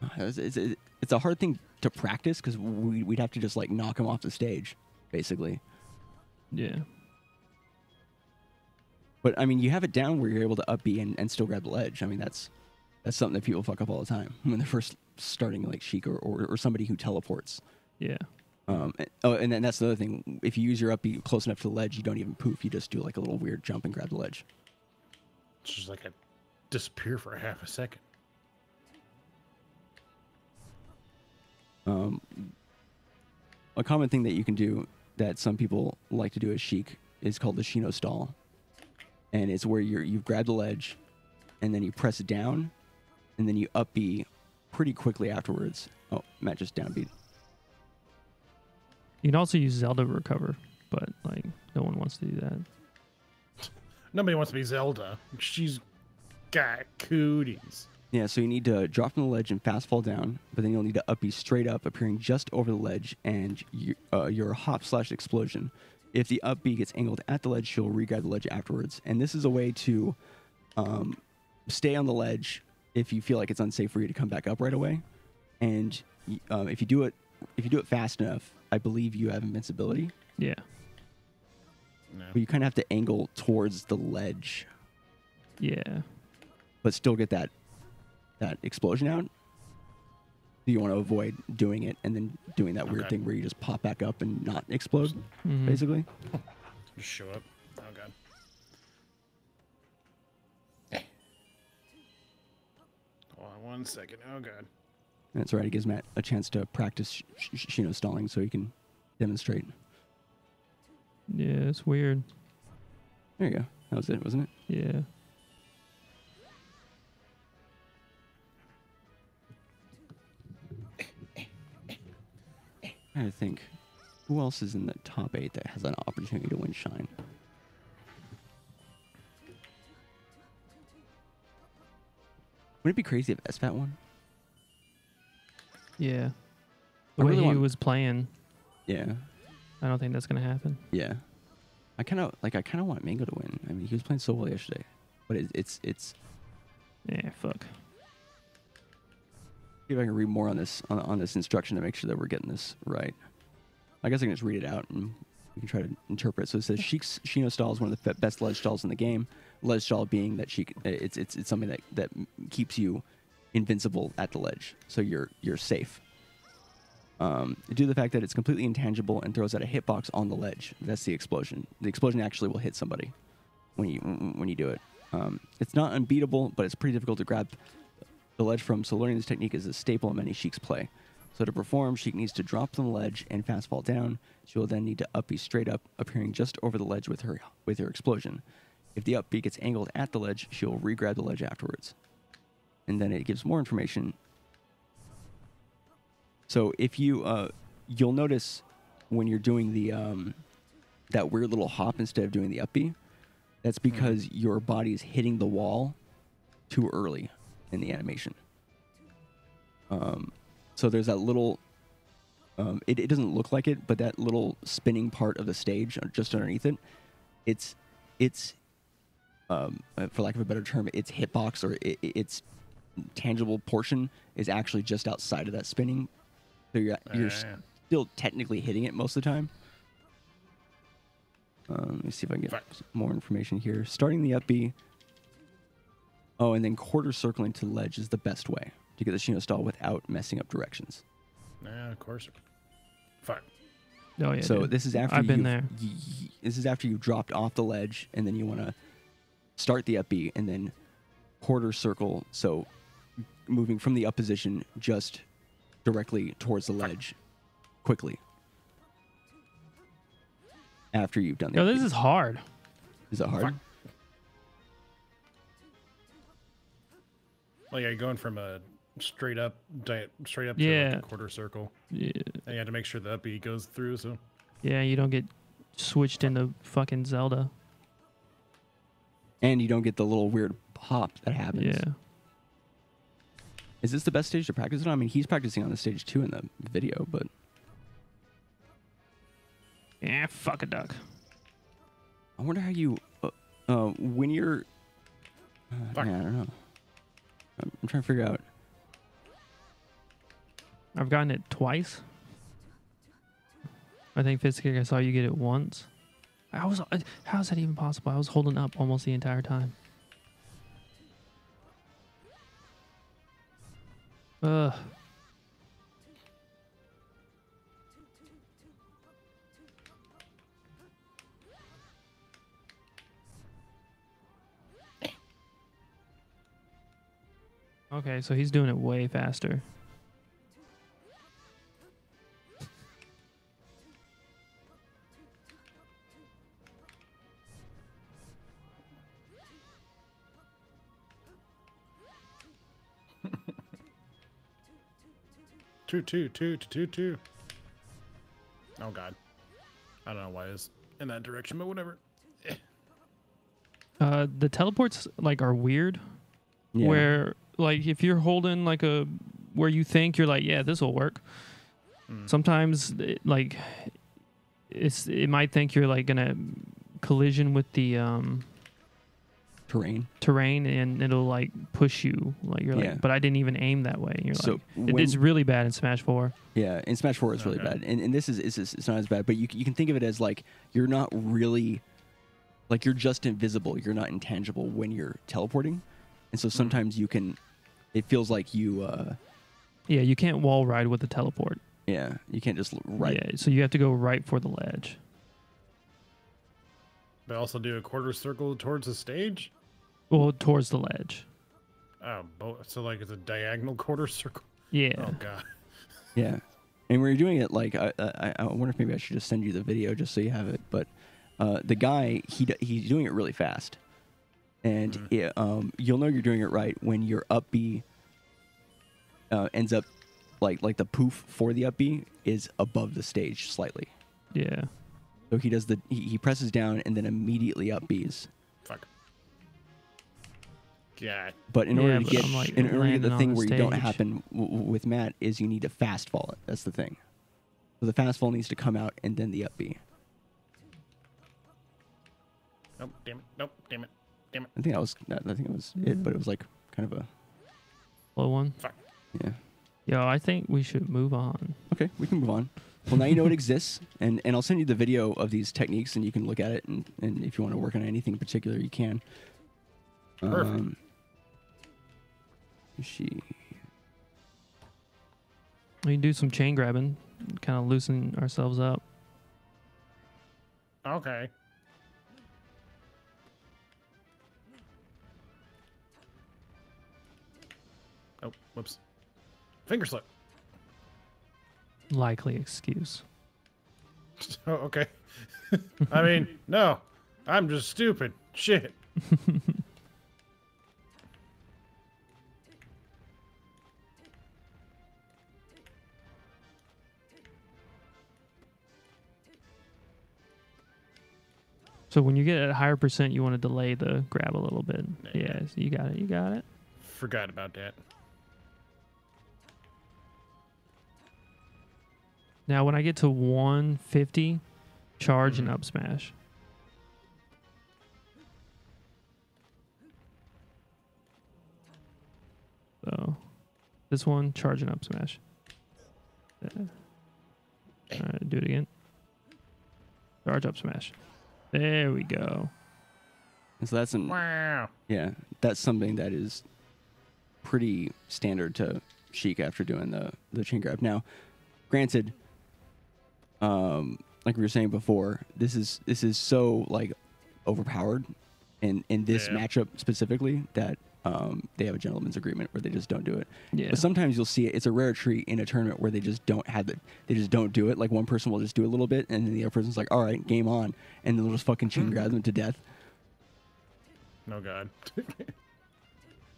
*sighs* it's, it's, it's a hard thing to practice because we, we'd have to just like knock him off the stage, basically. yeah, But I mean, you have it down where you're able to up B and, and still grab the ledge. I mean, that's that's something that people fuck up all the time *laughs* when they're first starting like Sheik or, or, or somebody who teleports. yeah, Um, and- oh, and then that's the other thing. If you use your up B close enough to the ledge, you don't even poof. You just do like a little weird jump and grab the ledge. It's just like I disappear for a half a second. Um, a common thing that you can do that some people like to do as Sheik is called the Shino stall, and it's where you're you grab the ledge, and then you press down, and then you up B pretty quickly afterwards. Oh, Matt just downbeat. you can also use Zelda to recover, but like no one wants to do that. *laughs* Nobody wants to be Zelda. She's got cooties. Yeah, so you need to drop from the ledge and fast fall down, but then you'll need to up B straight up, appearing just over the ledge, and you, uh, your hop slash explosion. If the up B gets angled at the ledge, she'll re-grab the ledge afterwards. And this is a way to um, stay on the ledge if you feel like it's unsafe for you to come back up right away. And um, if you do it, if you do it fast enough, I believe you have invincibility. Yeah, No. But you kind of have to angle towards the ledge, yeah, but still get that that explosion out. Do you want to avoid doing it and then doing that weird thing where you just pop back up and not explode, Mhm. basically. Just show up. Oh god. One second. Oh god. That's right. It gives Matt a chance to practice sh- sh- Shino stalling so he can demonstrate. yeah. It's weird. There you go. That was it, wasn't it? Yeah, I think. Who else is in the top eight that has an opportunity to win Shine? Wouldn't it be crazy if SFAT won? yeah. I The way really he want- was playing, Yeah. I don't think that's gonna happen. Yeah. I kind of like. I kind of want Mango to win. I mean, he was playing so well yesterday, but it, it's it's. Yeah, fuck. See if I can read more on this on, on this instruction to make sure that we're getting this right. I guess I can just read it out and we can try to interpret. So it says Sheik's Shino stall is one of the fe- best ledge stalls in the game. Ledge stall being that Sheik, uh, it's it's it's something that that keeps you invincible at the ledge, so you're you're safe. Um, due to the fact that it's completely intangible and throws out a hitbox on the ledge, that's the explosion. The explosion actually will hit somebody when you when you do it. Um, it's not unbeatable, but it's pretty difficult to grab the ledge from. So learning this technique is a staple in many Sheik's play. So to perform, Sheik needs to drop from the ledge and fast fall down. She will then need to up B straight up, appearing just over the ledge with her with her explosion. If the up B gets angled at the ledge, she will re-grab the ledge afterwards. And then it gives more information. So if you uh, you'll notice when you're doing the um, that weird little hop instead of doing the up B, that's because your body is hitting the wall too early in the animation. Um, so there's that little. Um, it, it doesn't look like it, but that little spinning part of the stage uh, just underneath it, it's it's um, uh, for lack of a better term, its hitbox or i i- its tangible portion is actually just outside of that spinning. So you're you're Ah. still technically hitting it most of the time. Um, let me see if I can get Fuck. some more information here. Starting the up B. Oh, and then quarter circling to the ledge is the best way to get the Shino stall without messing up directions. Yeah, of course. Fuck. Oh yeah. so dude. this is after I've been there. y- y- this is after you've dropped off the ledge, and then you want to start the up B, and then quarter circle. So moving from the up position just directly towards the ledge, quickly. After you've done the Yo, this is hard. is that hard? Fuck. Like, are you going from a straight up, di- straight up to Yeah. like a quarter circle? Yeah. And you have to make sure the up B goes through. So Yeah, you don't get switched into fucking Zelda. And you don't get the little weird pop that happens. Yeah. Is this the best stage to practice it on? I mean, he's practicing on the stage too in the video, but Yeah, fuck a duck. I wonder how you, uh, uh, when you're, uh, Fuck. yeah, I don't know. I'm, I'm trying to figure out. I've gotten it twice. I think Fist I saw you get it once. I was, how is that even possible? I was holding up almost the entire time. Ugh. Okay, so he's doing it way faster. Two, two, two, two, two, two. Oh God, I don't know why it's in that direction, but whatever. Uh, the teleports like are weird. Yeah. Where like if you're holding like a where you think you're like yeah this will work. Mm. Sometimes it, like it's it might think you're like gonna collision with the um terrain. terrain and it'll like push you like you're Yeah. like but I didn't even aim that way. And you're So like it- when- it's really bad in Smash Four. Yeah, in Smash Four it's really bad, and, and this is it's, it's not as bad. But you you can think of it as like you're not really, like you're just invisible. You're not intangible when you're teleporting, and so sometimes you can. It feels like you. uh Yeah, you can't wall ride with the teleport. Yeah, you can't just l- right. Yeah, so you have to go right for the ledge. They also do a quarter circle towards the stage. Well, towards the ledge. Oh, bo- so like it's a diagonal quarter circle. Yeah. Oh God. *laughs* Yeah, and when you're doing it, like I, I, I wonder if maybe I should just send you the video just so you have it. But uh, the guy, he he's doing it really fast, and Mhm. yeah, um, you'll know you're doing it right when your up B uh, ends up like like the poof for the up B is above the stage slightly. Yeah. So he does the he, he presses down and then immediately up Bs. Fuck. God. But in Yeah, order to get like, in order to get the on thing the where you don't happen w- w- with Matt is you need to fast fall it. That's the thing. So the fast fall needs to come out and then the up B. Nope. Damn it. Nope. Damn it. Damn it. I think that was I think it was it, but it was like kind of a Low one. Fuck. yeah. Yo, I think we should move on. Okay, we can move on. Well, now you know it exists, *laughs* and and I'll send you the video of these techniques, and you can look at it, and and if you want to work on anything in particular, you can. Perfect. Um, she We can do some chain grabbing, kind of loosen ourselves up. Okay. Oh, whoops. Finger slip. Likely excuse. *laughs* Oh, okay. *laughs* I mean, no. I'm just stupid. Shit. *laughs* So when you get at a higher percent, you want to delay the grab a little bit. Yeah, yeah so you got it. You got it. Forgot about that. Now, when I get to 150, charge mm-hmm. and up smash. So, this one, charge and up smash. Yeah. All right, do it again. Charge up smash. There we go. And so that's an Wow. yeah, that's something that is pretty standard to Sheik after doing the the chain grab. Now, granted, um, like we were saying before, this is this is so like overpowered in in this Yeah. matchup specifically that um, they have a gentleman's agreement where they just don't do it. Yeah. But sometimes you'll see it. It's a rare treat in a tournament where they just don't have it. They just don't do it. Like one person will just do a little bit, and then the other person's like, "All right, game on," and they'll just fucking chain grab them to death. No god. *laughs*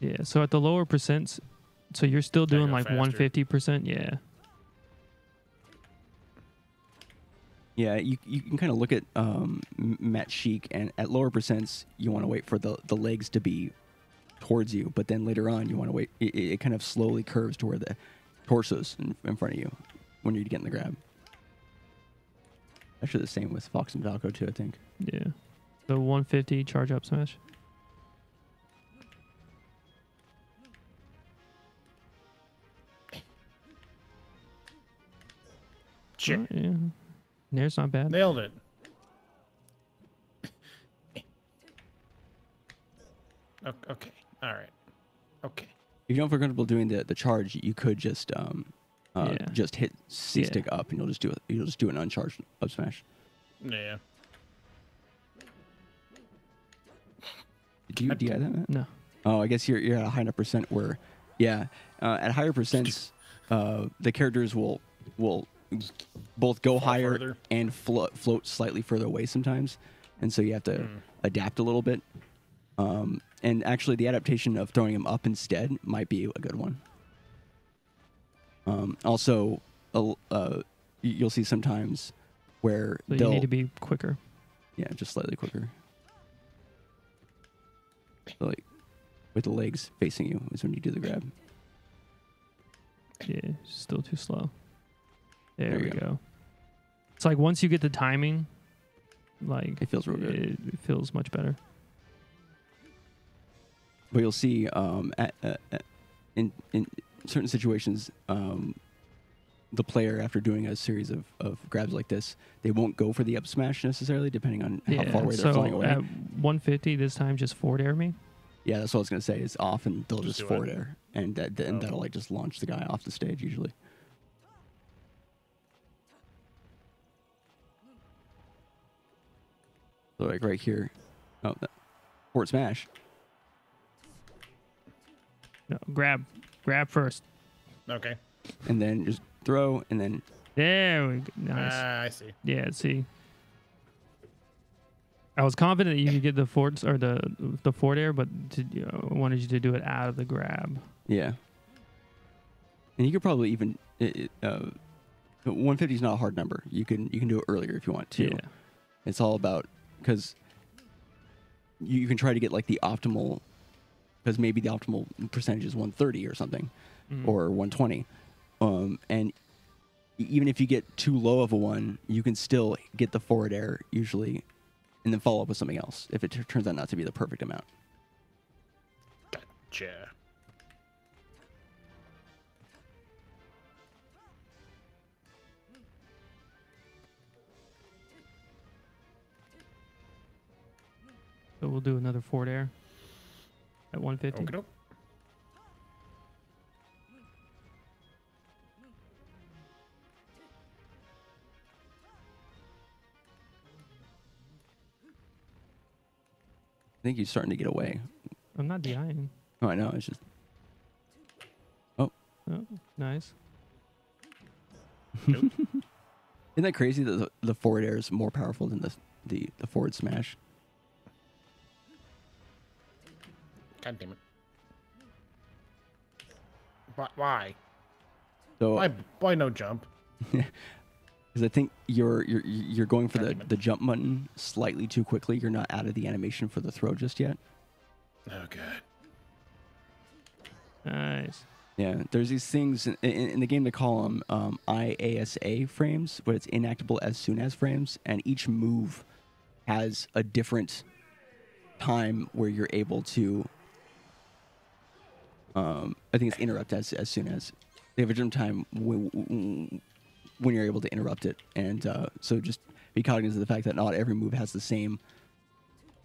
Yeah. So at the lower percents, so you're still doing like 150 percent. Yeah. Yeah, you, you can kind of look at um, Matt Sheik, and at lower percents, you want to wait for the, the legs to be towards you, but then later on, you want to wait. It, it it kind of slowly curves to where the torso's in, in front of you when you're getting the grab. Actually, the same with Fox and Falco too. I think. Yeah. The 150 charge up smash. Shit. Oh, yeah. Nair's not bad. Nailed it. *coughs* Okay. All right. Okay. If you don't feel comfortable doing the, the charge, you could just um, uh, Yeah. just hit C Yeah. stick up, and you'll just do it. You'll just do an uncharged up smash. Yeah. Did you, do you have that? Matt? No. Oh, I guess you're you're at a high enough percent where, yeah, uh, at higher percents, uh, the characters will will both go Fall higher further. and float float slightly further away sometimes, and so you have to Hmm. adapt a little bit. Um, and actually, the adaptation of throwing them up instead might be a good one. Um, also, uh, you'll see sometimes where So they'll need to be quicker. yeah, just slightly quicker. So, like with the legs facing you is when you do the grab. Yeah, still too slow. There, There we go. go. It's like once you get the timing, like It feels real good. it feels much better. But you'll see um, at, uh, uh, in in certain situations, um, the player after doing a series of, of grabs like this, they won't go for the up smash necessarily, depending on how yeah. far away they're flying away. at 150 this time, just forward air me. yeah, that's what I was gonna say. Is often they'll Just just, do it. forward air, and that then Oh. that'll like just launch the guy off the stage usually. So like right here, oh, that, forward smash. No, grab, grab first. Okay. and then just throw, and then There we go. Nice. Ah, I see. yeah. See, I was confident that you could get the forts or the the fort air, but to, you know, I wanted you to do it out of the grab. yeah. And you could probably even it, it, uh, 150 is not a hard number. You can you can do it earlier if you want to. Yeah. It's all about because you, you can try to get like the optimal because maybe the optimal percentage is 130 or something Mm. or 120. Um, and even if you get too low of a one, you can still get the forward air usually, and then follow up with something else if it t- turns out not to be the perfect amount. Gotcha. So we'll do another fort air at 150. Okey-doke. I think he's starting to get away. I'm not DIing. Oh, I know. It's just Oh, Oh, nice. *laughs* isn't that crazy that the, the forward air is more powerful than the the, the forward smash? God damn it. Why? Why? So Why, why no jump? *laughs* because I think you're you're you're going for the the jump button slightly too quickly. You're not out of the animation for the throw just yet. Oh, God. Nice. Yeah, there's these things in, in, in the game they call them um, IASA frames, but it's inactable as soon as frames, and each move has a different time where you're able to um, I think it's interrupt as as soon as they have a jump time when, when you're able to interrupt it, and uh, so just be cognizant of the fact that not every move has the same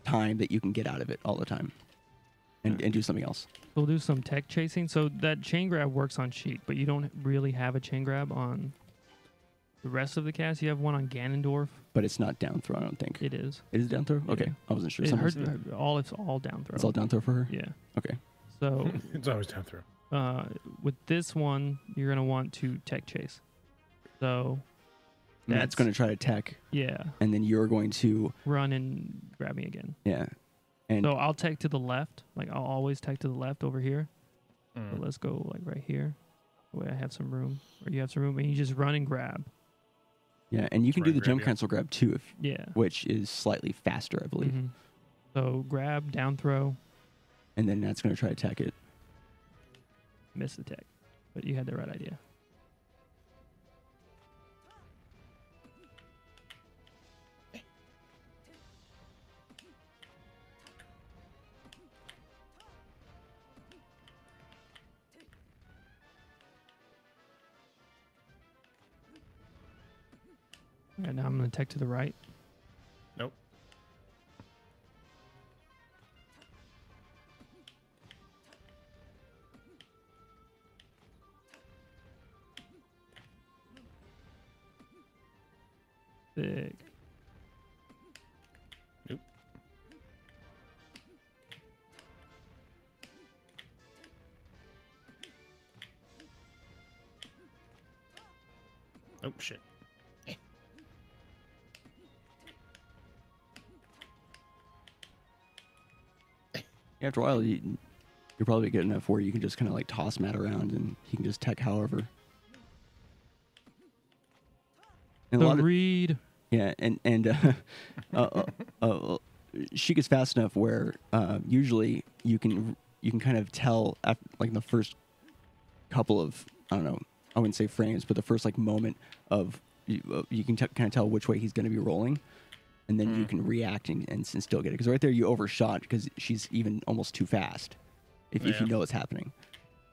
time that you can get out of it all the time, and, and do something else. We'll do some tech chasing. So that chain grab works on Sheik, but you don't really have a chain grab on the rest of the cast. You have one on Ganondorf. But it's not down throw. I don't think It is. it is down throw. Yeah. Okay, I wasn't sure. It Sometimes hurt, all it's all down throw. it's all down throw for her. Yeah. Okay, So *laughs* It's always down throw. uh, with this one, you're gonna want to tech chase. So that's That's- going to try to tech, yeah, and then you're going to run and grab me again. yeah, and So I'll tech to the left. Like I'll always tech to the left over here. Mm. But let's go like right here. The way I have some room, or you have some room, and you just run and grab. yeah, and you can Try do the and jump grab, yeah. cancel grab too, if, Yeah. which is slightly faster, I believe. Mhm. So grab, down throw, And then that's going to try to attack it. miss the tech. But you had the right idea. Right, now I'm going to tech to the right. Sick. Nope. Oh shit. After a while, you, you're probably good enough where you can just kind of like toss Matt around and he can just tech however. And a The lot of, read. Yeah, and and uh, *laughs* uh, uh, uh, she gets fast enough where uh, usually you can you can kind of tell after, like the first couple of I don't know I wouldn't say frames, but the first like moment of you, uh, you can t- kind of tell which way he's going to be rolling, and then you Mm. can react and, and, s- still get it because right there you overshot because she's even almost too fast if, if you know what's happening.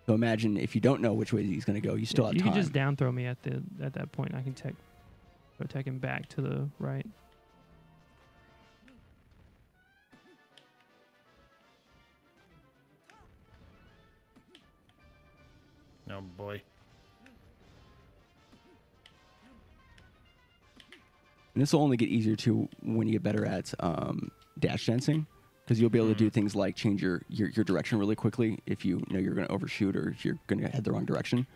So imagine if you don't know which way he's going to go, you still Yeah, have you time. can just down throw me at the at that point. I can tech go tech him back to the right. Oh boy. And this will only get easier too when you get better at um, dash dancing, because you'll be able to do Mhm. things like change your, your, your direction really quickly if you know you're going to overshoot or if you're going to head the wrong direction.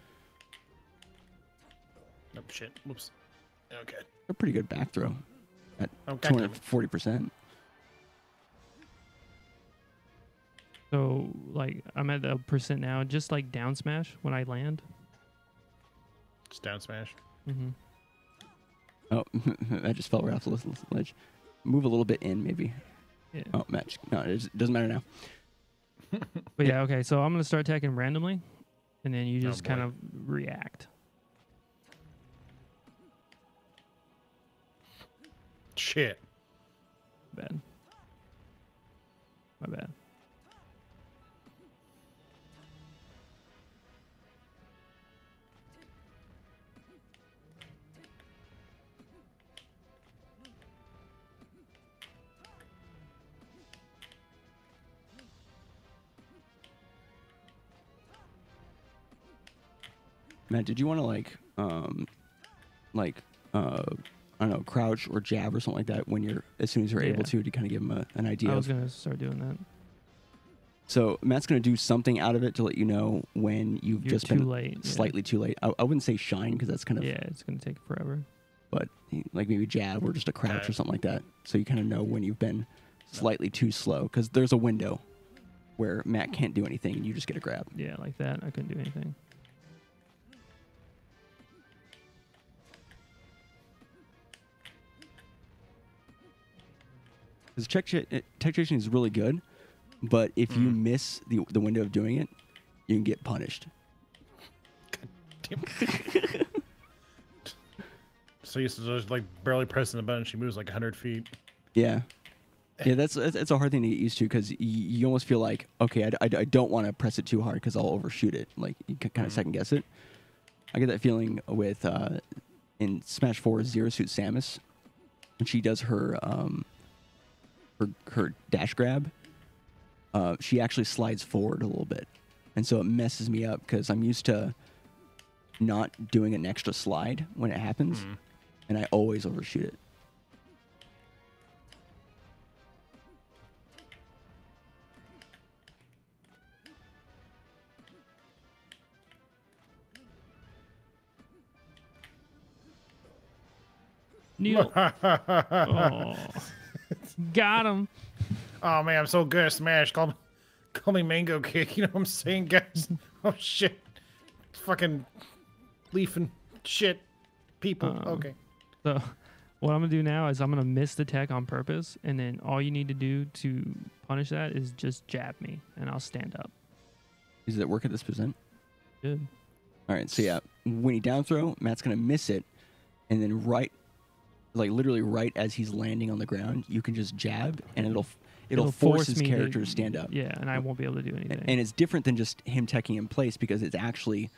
Oh shit. Whoops. Okay. A pretty good back throw at Oh god. 240 percent. So like I'm at the percent now. Just like down smash when I land. Just down smash. Mm-hmm. Oh, *laughs* I just fell right off the ledge. Move a little bit in, maybe. Yeah. Oh, match. No, it doesn't matter now. But yeah, okay. So I'm gonna start attacking randomly, and then you Oh, just kind of react. Shit. Bad. My bad. Matt, did you want to like, um, like, uh, I don't know, crouch or jab or something like that when you're as soon as you're able to to kind of give him a, an idea. I was gonna start doing that. So Matt's going to do something out of it to let you know when you've You're just too been late. yeah. slightly too late. I, I wouldn't say shine because that's kind of, Yeah, it's gonna take forever. but like maybe jab or just a crouch Yeah. or something like that. So you kind of know when you've been slightly too slow because there's a window where Matt can't do anything and you just get a grab. Yeah, like that. I couldn't do anything. Because tech, uh, tech chasing is really good, but if you Mm. miss the the window of doing it, you can get punished. Damn. *laughs* so used to just like barely pressing the button, she moves like 100 feet. Yeah. Yeah, that's that's that's a hard thing to get used to because you, you almost feel like okay, I, I, I don't want to press it too hard because I'll overshoot it. Like you can kind of second guess it. I get that feeling with uh, in Smash Four Zero Suit Samus when she does her um, her her dash grab. Uh, she actually slides forward a little bit, and so it messes me up because I'm used to not doing an extra slide when it happens, and I always overshoot it. Neil. *laughs* oh. Got him. Oh man, I'm so good at Smash. Call me, call me Mango Cake. *laughs* You know what I'm saying, guys? Oh shit, fucking leaf and shit, people. Um, okay. So what I'm gonna do now is I'm gonna miss the tech on purpose, and then all you need to do to punish that is just jab me, and I'll stand up. Is it work at this percent? Good. All right, so yeah, when he down throw, Matt's gonna miss it, and then right, like literally right as he's landing on the ground, you can just jab, and it'll it'll, force, his character to, stand up. Yeah, and I won't be able to do anything. And it's different than just him teching in place because it's actually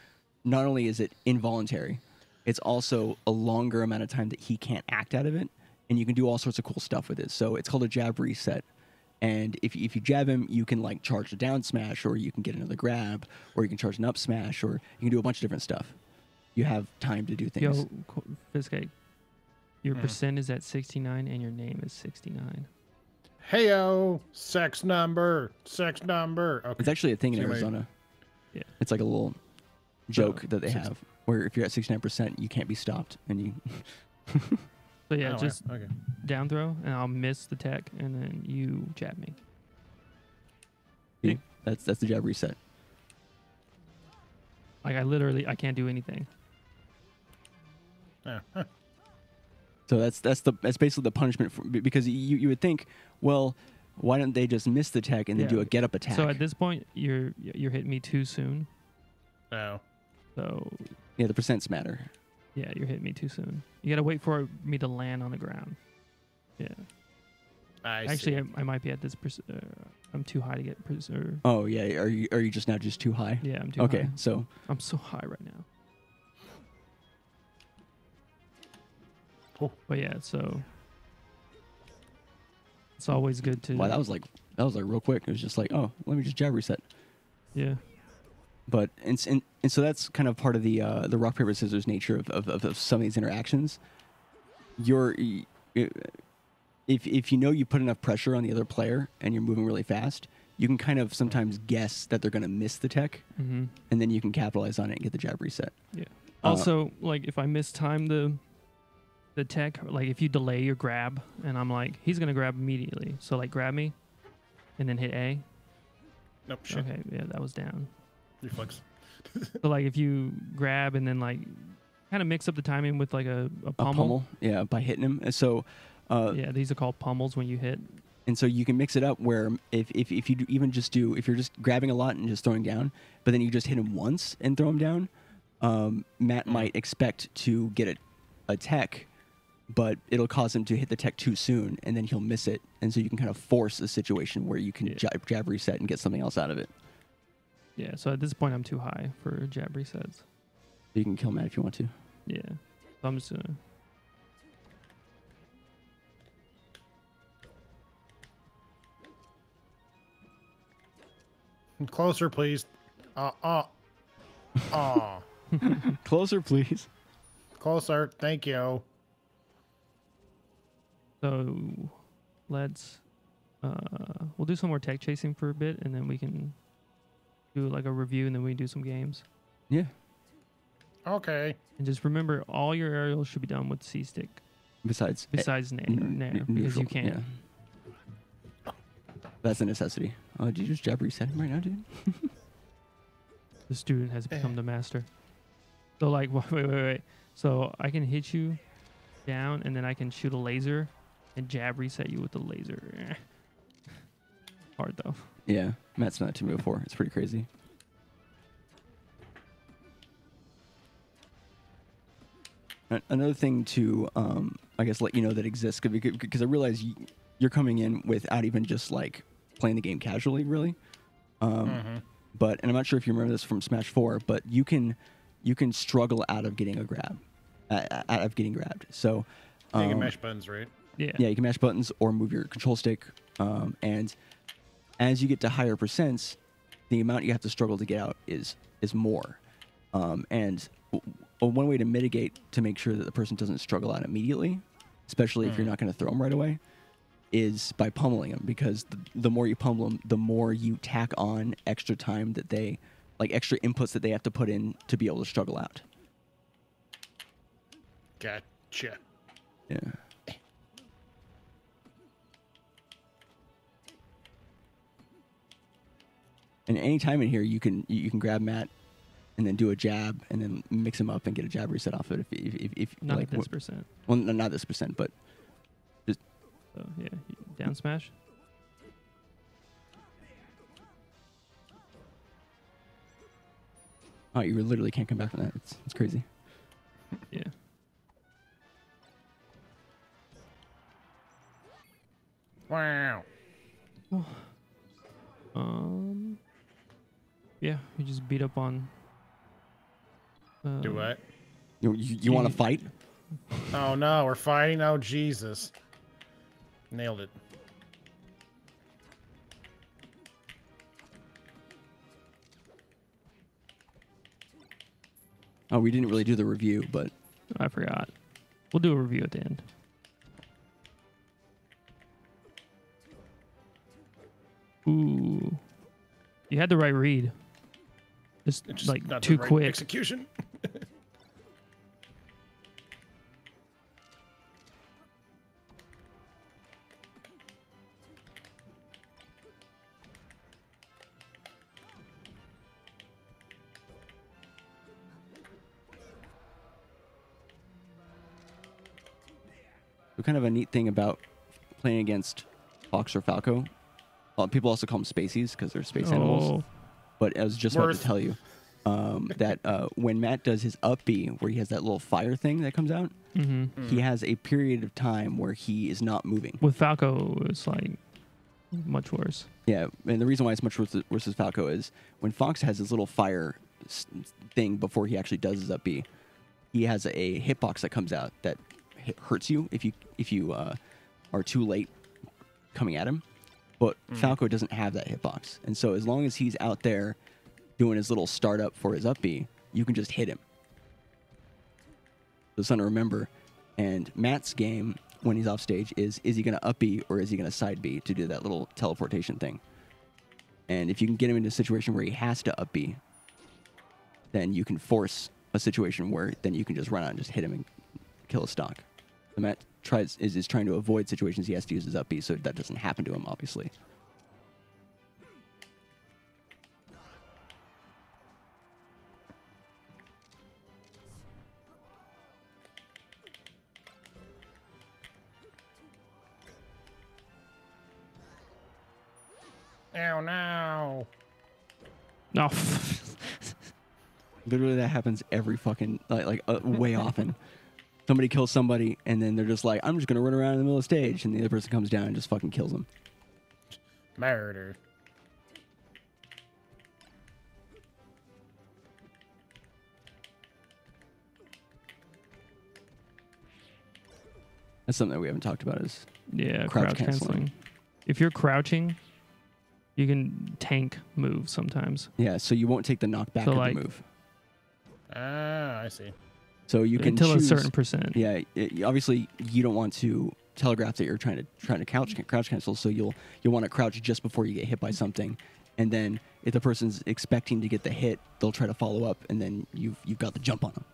not only is it involuntary, it's also a longer amount of time that he can't act out of it, and you can do all sorts of cool stuff with it. So it's called a jab reset. And if, if you jab him, you can like charge a down smash, or you can get another grab, or you can charge an up smash, or you can do a bunch of different stuff. You have time to do things. Yo, Fistcake, your Hmm. percent is at 69, and your name is 69. Heyo, sex number, sex number. Okay. It's actually a thing in See, Arizona. Yeah. It's like a little joke that they six- have where if you're at 69%, you can't be stopped. And you, *laughs* So yeah, Oh, just okay. down throw, and I'll miss the tech, and then you jab me. see, that's, that's the jab reset. Like I literally, I can't do anything. *laughs* Yeah, huh. So that's that's the that's basically the punishment for, because you you would think, well, why don't they just miss the tech and then Yeah. do a get up attack? So at this point, you're you're hitting me too soon. Oh, So yeah, the percents matter. yeah, you're hitting me too soon. You gotta wait for me to land on the ground. Yeah. I Actually. I, I might be at this. Pers- uh, I'm too high to get. Pers- or, Oh yeah, are you are you just now just too high? yeah, I'm too Okay, high. so I'm so high right now. Oh. But yeah, so it's always good to. wow, that was like that was like real quick. It was just like, oh, let me just jab reset. yeah. But and, and and so that's kind of part of the uh, the rock paper scissors nature of, of, of, of some of these interactions. You're if if you know you put enough pressure on the other player and you're moving really fast, you can kind of sometimes guess that they're going to miss the tech, Mm-hmm. and then you can capitalize on it and get the jab reset. Yeah. Uh, Also, like if I mistime the the tech, like if you delay your grab, and I'm like, he's gonna grab immediately. So like grab me, and then hit A. Nope. Shit. Okay, yeah, that was down. Reflex. *laughs* So like if you grab and then like kind of mix up the timing with like a, a pummel. A pummel. pummel, yeah, by hitting him. And so, uh, Yeah, these are called pummels when you hit. and so you can mix it up where if, if, if you do even just do if you're just grabbing a lot and just throwing down, but then you just hit him once and throw him down, um, Matt Mm. might expect to get a, a tech, but it'll cause him to hit the tech too soon, and then he'll miss it, and so you can kind of force a situation where you can Yeah. jab, jab reset and get something else out of it. Yeah, so at this point I'm too high for jab resets. You can kill Matt if you want to. Yeah, so I'm just gonna. *laughs* Closer, please. Uh, uh. Aw. *laughs* Closer, please. Closer. Thank you. So let's uh we'll do some more tech chasing for a bit and then we can do like a review and then we can do some games. Yeah. Okay. And just remember all your aerials should be done with C stick Besides, besides nair, nair n- because you can't. yeah. That's a necessity. Oh, did you just jab reset him right now, dude? *laughs* The student has become the master. So like wait *laughs* wait wait wait. So I can hit you down and then I can shoot a laser and jab reset you with the laser. *laughs* Hard though. Yeah, Matt's not to move for. It's pretty crazy. Another thing to, um, I guess, let you know that exists because I realize you, you're coming in without even just like playing the game casually, really. Um, Mm-hmm. But and I'm not sure if you remember this from Smash Four, but you can you can struggle out of getting a grab, uh, out of getting grabbed. So You can um, mash buttons, right? Yeah. yeah, you can mash buttons or move your control stick. Um, and as you get to higher percents, the amount you have to struggle to get out is is more. Um, and one way to mitigate to make sure that the person doesn't struggle out immediately, especially if you're not going to throw them right away, is by pummeling them. Because the, the more you pummel them, the more you tack on extra time that they, like extra inputs that they have to put in to be able to struggle out. Gotcha. Yeah. And any time in here, you can you you can grab Matt, and then do a jab, and then mix him up and get a jab reset off it. If if if, if Not like this wh- percent. well, no, not this percent, but just So yeah, down smash. oh, you literally can't come back from that. It's it's crazy. Yeah. Wow. Um. Yeah, you just beat up on. Uh, Do what? You you, you want to fight? Oh no, we're fighting. Oh Jesus. Nailed it. Oh, we didn't really do the review, but I forgot. We'll do a review at the end. Ooh, you had the right read. Just, It's just like not the too right quick. Execution. *laughs* the kind of a neat thing about playing against Fox or Falco. Well, people also call them spacies because they're space oh. animals. But I was just about to tell you um, that uh, when Matt does his up B, where he has that little fire thing that comes out, hmm he has a period of time where he is not moving. With Falco, it's like much worse. Yeah, and the reason why it's much worse versus Falco is when Fox has his little fire thing before he actually does his up B, he has a hitbox that comes out that hurts you if you if you uh, are too late coming at him. But mm. Falco doesn't have that hitbox, and so as long as he's out there doing his little startup for his up B, you can just hit him. So something to remember. And Matt's game when he's off stage is is he going to up B or is he going to side B to do that little teleportation thing? And if you can get him into a situation where he has to up B, then you can force a situation where then you can just run out and just hit him and kill a stock. So Matt tries is, is trying to avoid situations he has to use his up B so that doesn't happen to him, obviously. Ow, no. No, *laughs* Literally, that happens every fucking like like uh, way *laughs* often. Somebody kills somebody, and then they're just like, "I'm just gonna run around in the middle of the stage," and the other person comes down and just fucking kills them. Murder. That's something that we haven't talked about. Is yeah, Crouch crouch, canceling. canceling. If you're crouching, you can tank move sometimes. yeah, so you won't take the knockback So, of like- the move. Ah, I see. So you can until choose, a certain percent. Yeah, it, obviously you don't want to telegraph that you're trying to trying to couch crouch cancel, so you'll you'll want to crouch just before you get hit by something, and then if the person's expecting to get the hit, they'll try to follow up, and then you've you've got the jump on them.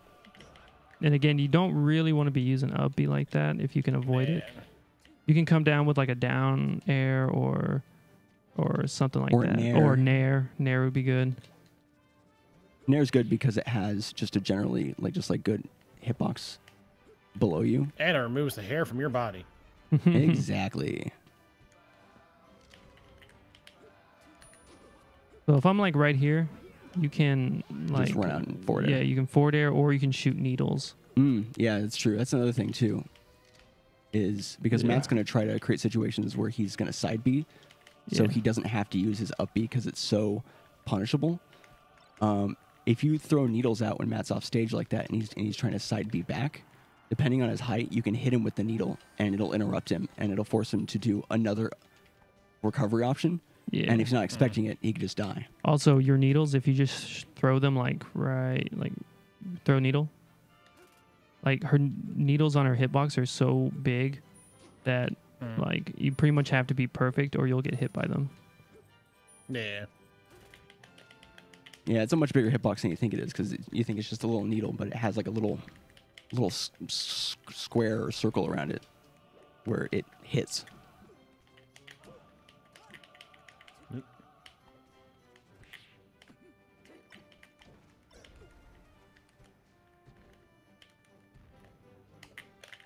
And again, you don't really want to be using up B like that if you can avoid it. You can come down with like a down air or or something like Or that. nair. Or nair. Nair would be good. Nair's good because it has just a generally like just like good hitbox below you. And it removes the hair from your body. exactly. *laughs* So if I'm like right here, you can like Just run out and forward Yeah, air. you can forward air or you can shoot needles. Mm, yeah, that's true. That's another thing too. is because Yeah. Matt's going to try to create situations where he's going to side B, so Yeah. he doesn't have to use his up B because it's so punishable. Um, if you throw needles out when Matt's off stage like that and he's and he's trying to side B back, depending on his height, you can hit him with the needle and it'll interrupt him and it'll force him to do another recovery option. Yeah. And if he's not expecting it, he could just die. Also, your needles, if you just throw them like right, like throw needle, like her needles on her hitbox are so big that Mm. like you pretty much have to be perfect or you'll get hit by them. Yeah. Yeah, it's a much bigger hitbox than you think it is because you think it's just a little needle, but it has like a little, little s- s- square or circle around it where it hits.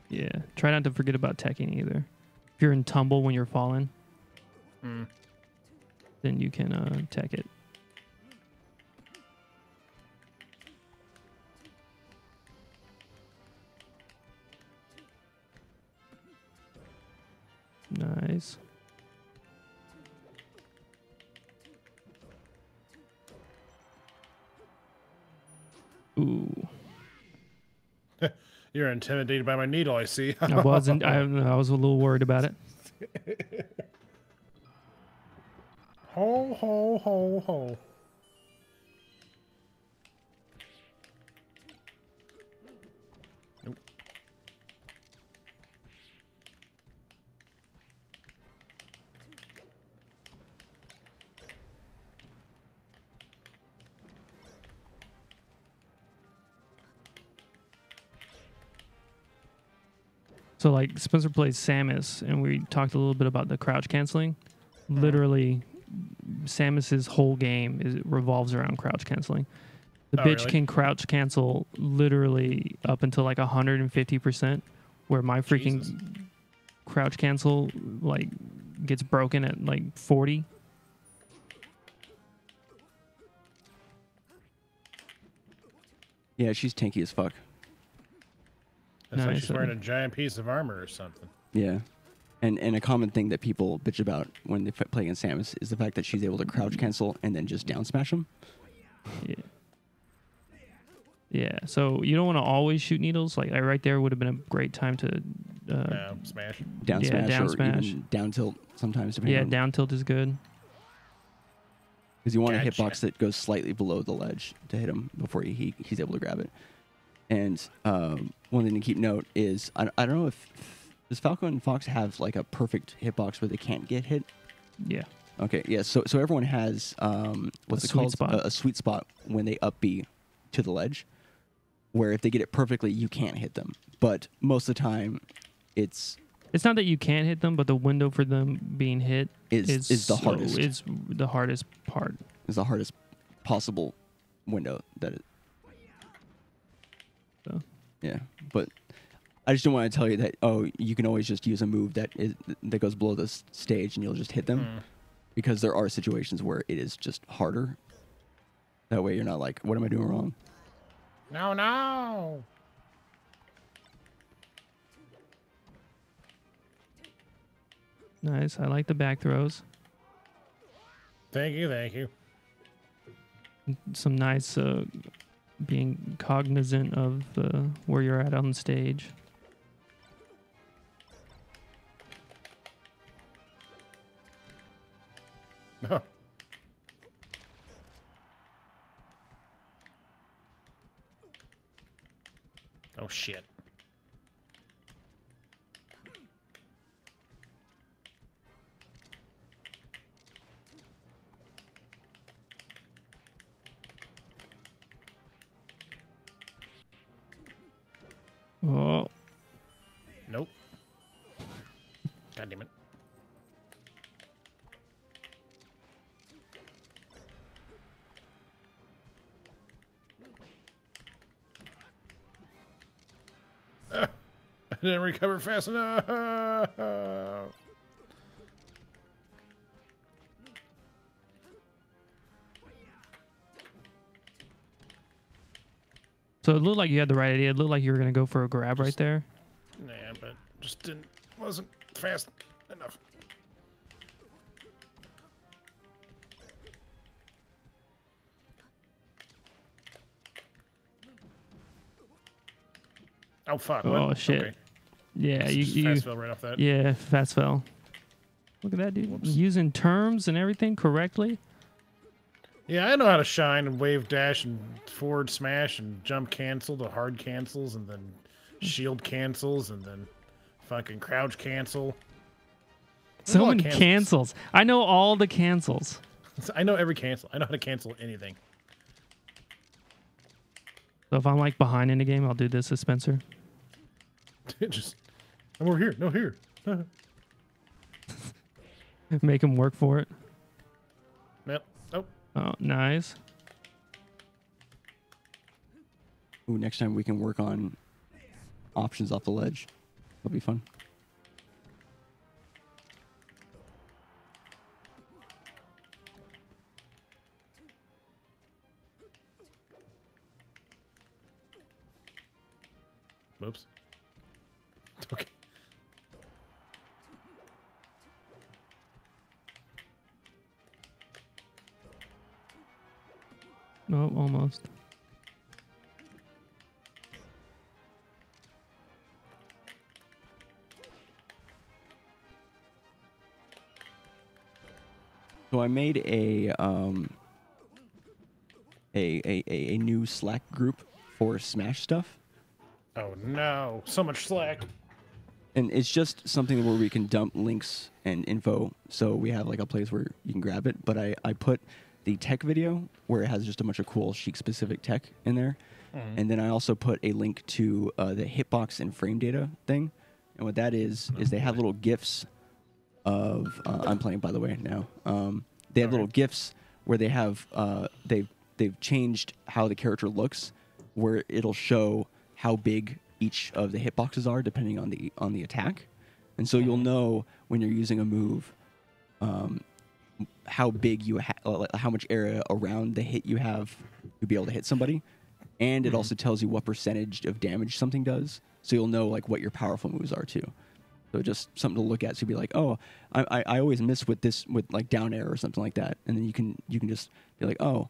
Yeah. Try not to forget about teching either. If you're in tumble when you're falling, Mm. then you can uh, tech it. Nice. Ooh, *laughs* You're intimidated by my needle, I see. I wasn't. I, I was a little worried about it. *laughs* ho, ho, ho, ho. So like Spencer plays Samus, and we talked a little bit about the crouch canceling. Literally, Samus's whole game is revolves around crouch canceling. The Oh, bitch really? can crouch cancel literally up until like 150 percent, where my freaking Jesus. crouch cancel like gets broken at like 40. Yeah, she's tanky as fuck. It's like she's wearing a giant piece of armor or something. Yeah. And and a common thing that people bitch about when they f- play against Samus is the fact that she's able to crouch cancel and then just down smash them. Yeah. Yeah, so you don't want to always shoot needles. Like right there would have been a great time to, uh, Yeah, smash. Down Yeah, smash down or smash. even down tilt sometimes depending yeah, on down tilt is good. because you want a hitbox that goes slightly below the ledge to hit him before he, he he's able to grab it. And um, one thing to keep note is I, I don't know if does Falco and Fox have like a perfect hitbox where they can't get hit. Yeah. Okay, yeah. So so everyone has um, what's A it called? spot. A, a sweet spot when they up B to the ledge, where if they get it perfectly, you can't hit them. But most of the time, it's It's not that you can't hit them, but the window for them being hit is is is, the so- hardest Is the hardest part. is the hardest possible window that it. So. Yeah, but I just don't want to tell you that oh you can always just use a move that is that goes below the stage and you'll just hit them Mm. because there are situations where it is just harder. That way you're not like what am I doing wrong? No, no. Nice. I like the back throws. Thank you, thank you. Some nice uh, being cognizant of uh, where you're at on stage. oh shit. Oh, Nope. God damn it. *laughs* I didn't recover fast enough. So it looked like you had the right idea. It looked like you were gonna go for a grab right there. Nah, but just didn't wasn't fast enough. Oh fuck! Oh, what? shit. Okay. Yeah, you, Just you fast fell right off that. yeah, fast fell. Look at that dude Whoops. using terms and everything correctly. Yeah, I know how to shine and wave dash and forward smash and jump cancel to hard cancels and then shield cancels and then fucking crouch cancel. So many cancels. cancels. I know all the cancels. *laughs* I know every cancel. I know how to cancel anything. So if I'm like behind in the game, I'll do this as Spencer. *laughs* Just, I'm over here. No, here. *laughs* Make him work for it. Yep. Oh, Oh, nice. Ooh, next time we can work on options off the ledge. That'll be fun. whoops. No, almost. So I made a um a a, a, a new Slack group for Smash stuff. Oh no, so much slack. And it's just something where we can dump links and info. So we have like a place where you can grab it. But I, I put the tech video where it has just a bunch of cool Sheik specific tech in there. And then I also put a link to uh, the hitbox and frame data thing. And what that is, is they have little GIFs of, uh, I'm playing by the way now. Um, they have little GIFs where they have, uh, they've, they've changed how the character looks, where it'll show how big each of the hitboxes are depending on the on the attack, and so you'll know when you're using a move, um, how big you ha- how much area around the hit you have to be able to hit somebody, and it also tells you what percentage of damage something does, so you'll know like what your powerful moves are too. So just something to look at. So you'd be like, oh, I, I, I always miss with this with like down air or something like that, and then you can you can just be like, oh,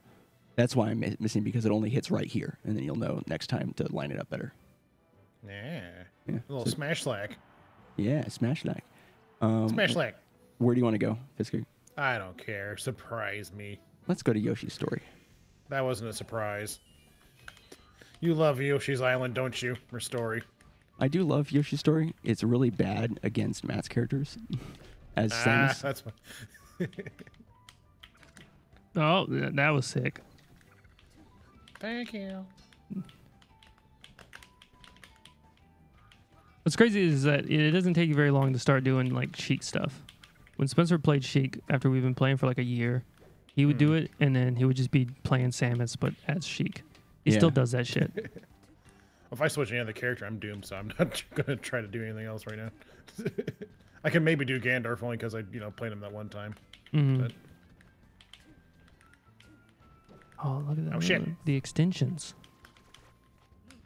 that's why I'm missing because it only hits right here, and then you'll know next time to line it up better. Yeah. Yeah. A little So- smash slack. Yeah, smash that. Um, Smash slack. Where do you want to go, Fisker? I don't care. Surprise me. Let's go to Yoshi's story. That wasn't a surprise. You love Yoshi's Island, don't you? Or story. I do love Yoshi's story. It's really bad against Matt's characters, *laughs* as Ah, Samus. that's what. *laughs* Oh, that was sick. Thank you. What's crazy is that it doesn't take you very long to start doing like cheat stuff. When Spencer played Sheik after we've been playing for like a year, he would do it and then he would just be playing Samus but as Sheik. He Yeah. still does that shit. *laughs* If I switch any other character, I'm doomed. So I'm not *laughs* gonna try to do anything else right now. *laughs* I can maybe do Gandalf only because I, you know, played him that one time. Mhm. But Oh, look at that. Oh, shit. The extensions.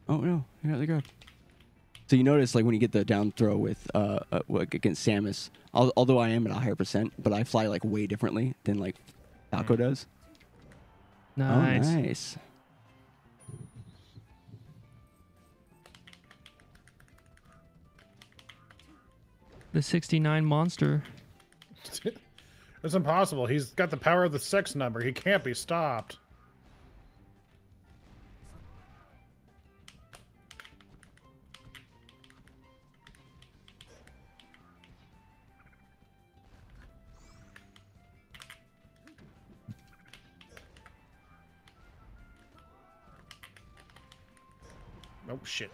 Oh no, here they go. So you notice, like when you get the down throw with uh, uh like, against Samus, al- although I am at a higher percent, but I fly like way differently than like Falco does. Nice. Oh, nice. The 69 monster. *laughs* it's impossible. He's got the power of the sex number. He can't be stopped. Shit.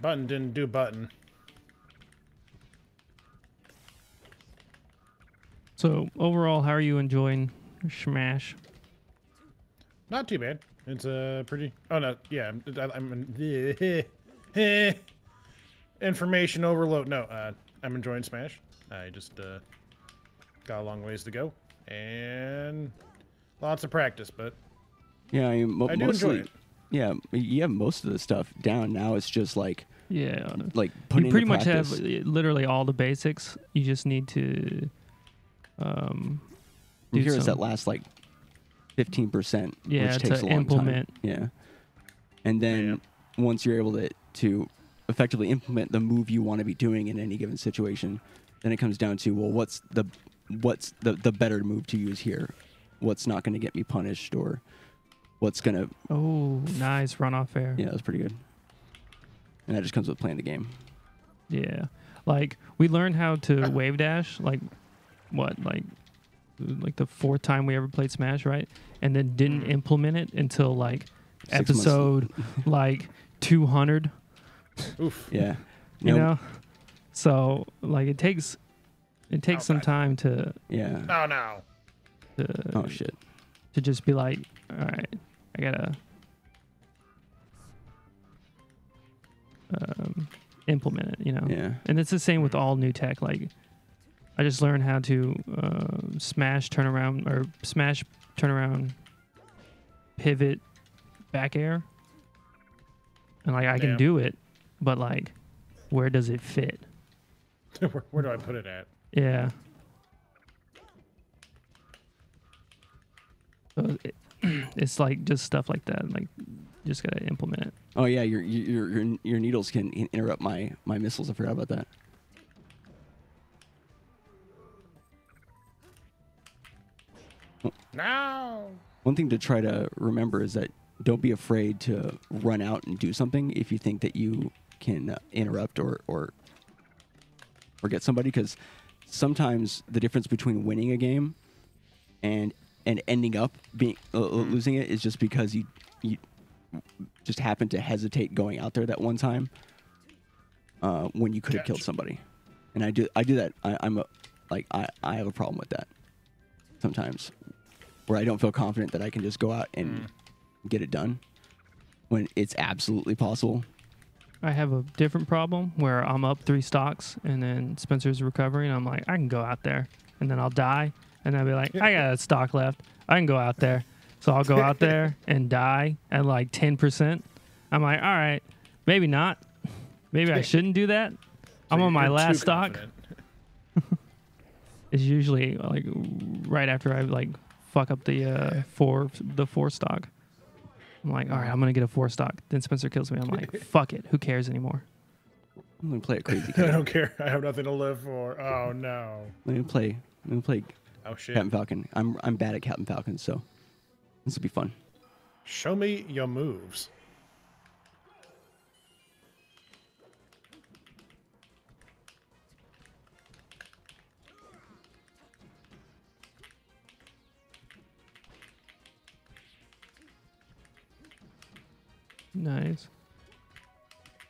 Button didn't do button. So overall, how are you enjoying Smash? Not too bad. It's a uh, pretty. Oh no, yeah. I, I'm. *laughs* information overload. No, uh, I'm enjoying Smash. I just uh, got a long ways to go and lots of practice, but Yeah, I, mean, mo- I do mostly. enjoy it. Yeah, you have most of the stuff down now. It's just like Yeah. like put you pretty much have uh, literally all the basics. You just need to um From do here is that some- last like fifteen percent, Yeah, which to takes a long implement. time. Yeah, and then once you're able to to effectively implement the move you want to be doing in any given situation, then it comes down to well, what's the what's the the better move to use here? What's not going to get me punished or what's going to Oh, nice runoff air. yeah, that's pretty good. And that just comes with playing the game. Yeah. Like we learned how to wave dash like what like like the fourth time we ever played Smash, right? And then didn't Mm. implement it until like Six episode *laughs* like 200, Oof. Yeah, you Nope. know? So like it takes it takes Oh, some God. time to Yeah. Oh no. to, Oh shit. to just be like, all right, I gotta um, implement it, you know. Yeah. And it's the same with all new tech. Like, I just learned how to uh, smash, turn around, or smash, turn around, pivot, back air, and like I can do it, but like, where does it fit? *laughs* where, where do I put it at? Yeah. So it, *clears throat* it's like just stuff like that. Like, just gotta implement it. Oh yeah, your your your your needles can interrupt my my missiles. I forgot about that. No. One thing to try to remember is that don't be afraid to run out and do something if you think that you can uh, interrupt or or or get somebody because sometimes the difference between winning a game and and ending up being uh, uh, losing it is just because you you just happen to hesitate going out there that one time uh, when you could have killed somebody and I do I do that I, I'm a like I, I have a problem with that sometimes where I don't feel confident that I can just go out and get it done when it's absolutely possible. I have a different problem where I'm up three stocks and then Spencer's recovering. I'm like, I can go out there and then I'll die. And I'd be like, I got a stock left. I can go out there. So I'll go out there *laughs* and die at like 10%. I'm like, all right, maybe not. Maybe I shouldn't do that. *laughs* I'm So on my last stock. *laughs* It's usually like right after I like fuck up the uh, four the four stock. I'm like, all right, I'm gonna get a four stock. Then Spencer kills me. I'm like, fuck it. Who cares anymore? I'm gonna play it crazy. I don't care. I have nothing to live for. Oh no. Let me play. Let me play Oh shit. Captain Falcon. I'm I'm bad at Captain Falcon, so this will be fun. Show me your moves. Nice.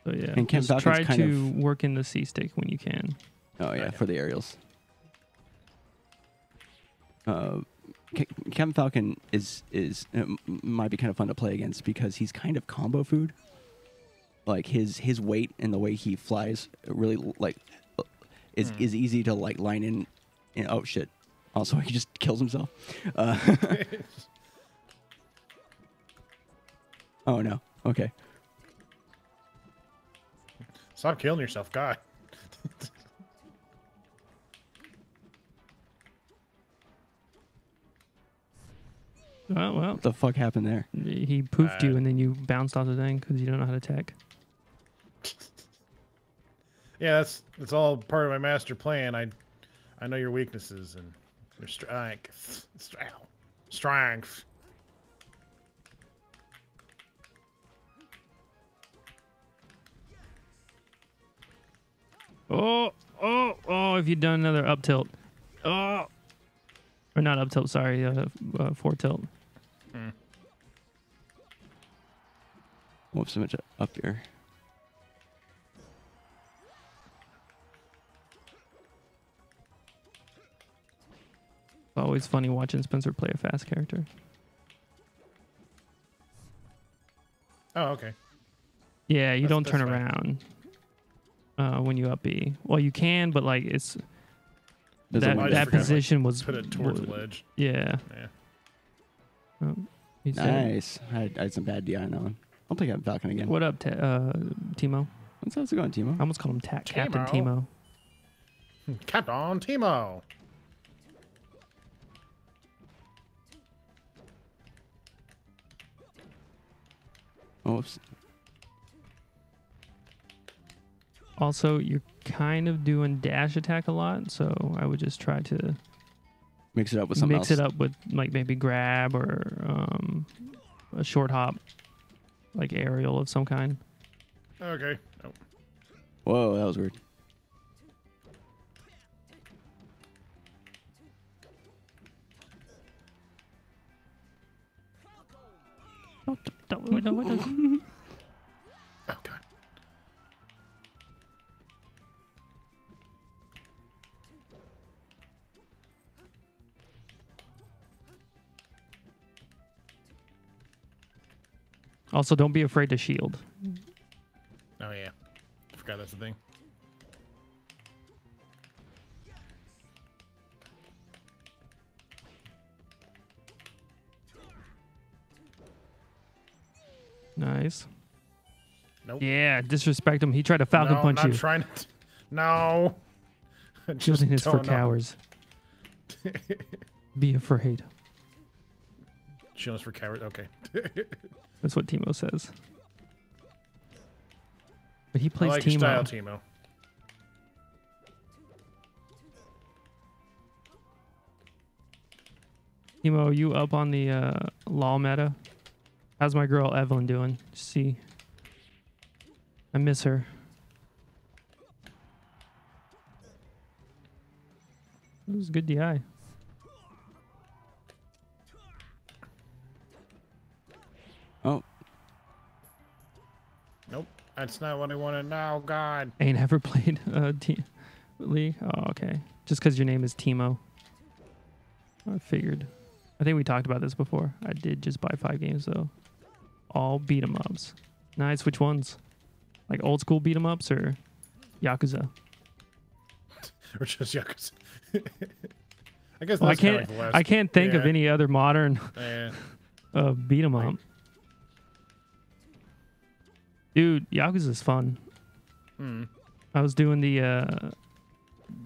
So yeah, And Ken just Falcon's try kind to of- work in the C stick when you can. Oh yeah, yeah. for the aerials. Uh, Captain Falcon is is uh, might be kind of fun to play against because he's kind of combo food. Like his his weight and the way he flies really like uh, is is easy to like line in. in oh shit! Also, *laughs* he just kills himself. Uh, *laughs* oh no. Okay. Stop killing yourself, God. *laughs* Oh well, What the fuck happened there? he poofed you and then you bounced off the thing because you don't know how to tech. Yeah, that's that's all part of my master plan. I I know your weaknesses and your strength. Strength. Strength. Oh, oh, oh! If you'd done another up tilt, oh, or not up tilt, sorry, uh, uh, four tilt. Whoops, so much up here. Always funny watching Spencer play a fast character. Oh, okay. Yeah, you That's- don't that's turn around uh, when you up B. Well, you can, but like it's There's that window. I just that forgot, like, position was Put it towards the ledge. Yeah. Yeah. Um, he said- Nice. I had, I had some bad DI on that one. I'll play Captain Falcon again. What up, Te- uh, Timo? What's how's it going, Timo? I almost called him Ta- Captain Timo. Timo. Captain Timo. Oh, oops. Also, you're kind of doing dash attack a lot, so I would just try to mix it up with something mix else. it up with like maybe grab or um, a short hop, like aerial of some kind. Okay. Oh. Whoa, that was weird. *laughs* Also, don't be afraid to shield. Oh yeah. I forgot that's the thing. Nice. Nope. Yeah, disrespect him. He tried to falcon no, punch I'm you. not trying to. No. *laughs* Choosing is for know. cowards. *laughs* be afraid. Shielding is for cowards. Okay. *laughs* That's what Timo says. But he I plays like your Timo. style, Timo. Timo, are you up on the uh, law meta? How's my girl Evelynn doing? See, I miss her. It was a good DI. That's not what I wanted now. God. I *laughs* ain't ever played uh, T- League. Oh, okay. Just because your name is Timo. I figured. I think we talked about this before. I did just buy five games though. All beat 'em ups. Nice. Which ones? Like old school beat 'em ups or Yakuza? *laughs* Or just Yakuza. *laughs* I guess Well, I can't. like. I can't think of any other modern uh, beat 'em up. Dude, Yakuza's fun. hmm. I was doing the uh,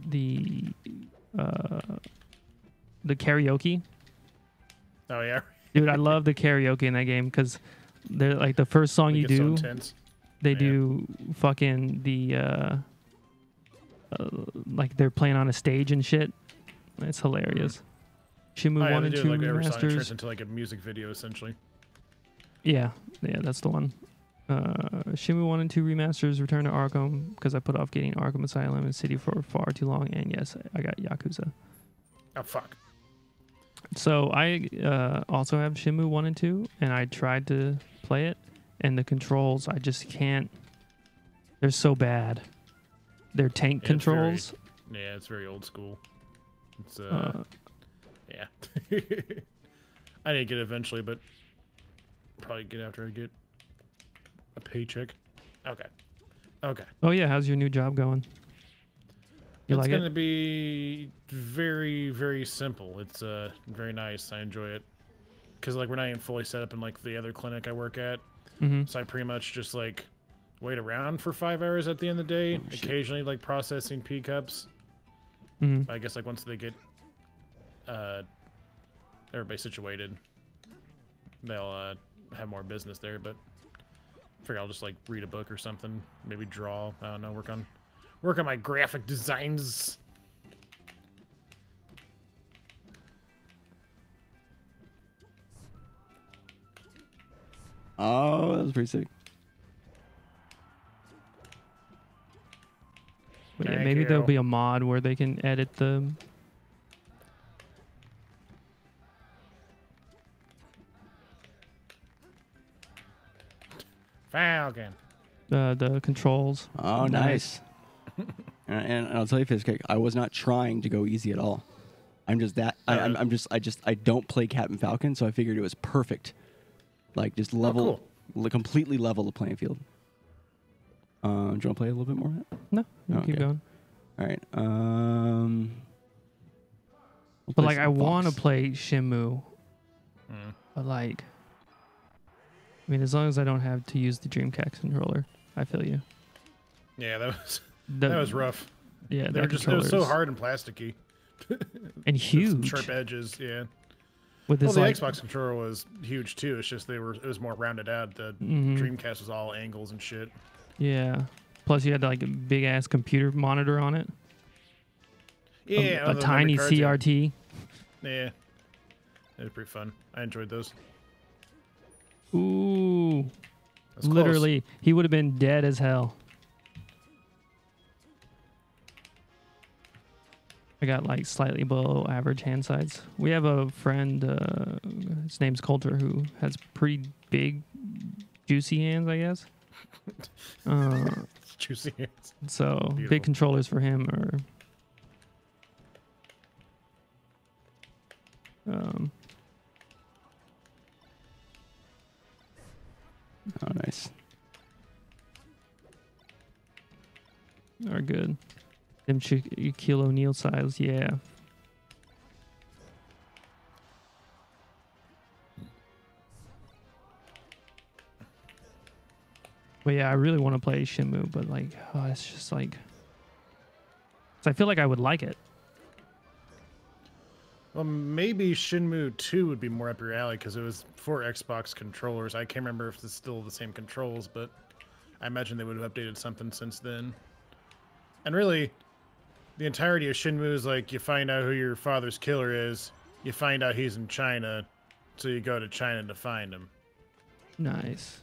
the uh, the karaoke. Oh yeah. Dude, I love the karaoke in that game because they're like the first song you so do, intense. they yeah. do fucking the uh, uh, like they're playing on a stage and shit. It's hilarious. Shenmue Oh, yeah, one and two like every song turns remasters. into like a music video essentially. Yeah, yeah, that's the one. Uh, Shenmue one and two remasters, Return to Arkham because I put off getting Arkham Asylum and City for far too long, and yes, I got Yakuza. Oh fuck. So I uh, also have Shenmue one and two, and I tried to play it, and the controls I just can't. They're so bad. They're tank Yeah, it's very- controls. Yeah, it's very old school. It's uh, Uh, yeah. *laughs* I didn't get it eventually, but probably get after I get a paycheck. Okay. Okay. oh yeah, how's your new job going? You it's like gonna it? be very, very simple. It's uh very nice. I enjoy it. Cause like we're not even fully set up in like the other clinic I work at. hmm So I pretty much just like wait around for five hours at the end of the day. Oh, occasionally like processing P cups. hmm I guess like once they get uh everybody situated, they'll uh have more business there. But I figure I'll just like read a book or something, maybe draw. I don't know, work on work on my graphic designs. oh, that was pretty sick. Yeah, maybe there'll be a mod where they can edit the. Falcon. Uh, the controls. Oh, Nice. nice. *laughs* and, and I'll tell you, Fistcake, I was not trying to go easy at all. I'm just that. I, I'm, Uh, I'm just. I just. I don't play Captain Falcon, so I figured it was perfect. Like just level, le- completely level the playing field. Um, do you want to play a little bit more? of it? No, you can keep Okay. going. All right. Um. we'll But play like, I want to Fox. play Shenmue, Mm. but like, I mean, as long as I don't have to use the Dreamcast controller, I feel you. Yeah, that was The, that was rough. Yeah, They were just it was so hard and plasticky. and *laughs* huge. sharp edges. Yeah. With Well, the like, Xbox controller was huge too. It's just they were it was more rounded out. The Mhm. Dreamcast was all angles and shit. yeah. Plus, you had like a big ass computer monitor on it. A- Yeah, a, memory tiny. CRT. Yeah, it was pretty fun. I enjoyed those. Ooh, That's close. literally, he would have been dead as hell. I got like slightly below average hand size. We have a friend, uh, his name's Coulter, who has pretty big, juicy hands, I guess. *laughs* Uh, juicy. hands. so Beautiful. big controllers for him are. Um, Oh, nice. are good. Them Sha- Shaquille O'Neal size, yeah. But yeah, I really want to play Shenmue, but like, oh, it's just like, I feel like I would like it. Well, maybe Shenmue 2 would be more up your alley because it was for Xbox controllers. I can't remember if it's still the same controls, but I imagine they would have updated something since then. And really, the entirety of Shenmue is like you find out who your father's killer is, you find out he's in China, so you go to China to find him. Nice.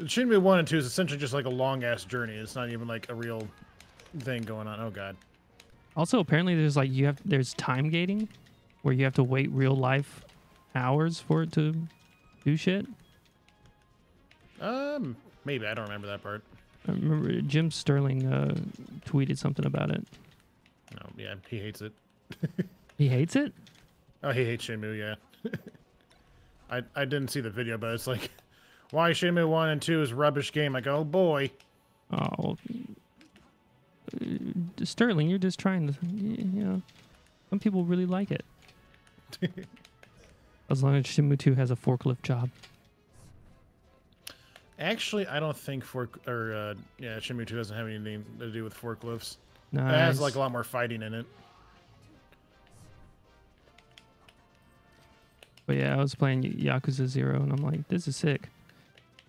Shenmue 1 and 2 is essentially just like a long ass journey. It's not even like a real thing going on. Oh, God. Also, apparently, there's like you have there's time gating, where you have to wait real life hours for it to do shit. Um, maybe. I don't remember that part. I remember Jim Sterling uh, tweeted something about it. No, yeah, he hates it. *laughs* He hates it. Oh, he hates Shenmue, yeah. *laughs* I I didn't see the video, but it's like, *laughs* why Shenmue one and two is rubbish game. I go, oh boy. Oh, uh, Sterling, you're just trying to, you know, some people really like it. *laughs* as long as Shenmue 2 has a forklift job. Actually, I don't think fork or uh, yeah, Shenmue two doesn't have anything to do with forklifts. Nice. It has like a lot more fighting in it. But yeah, I was playing Yakuza Zero, and I'm like, this is sick.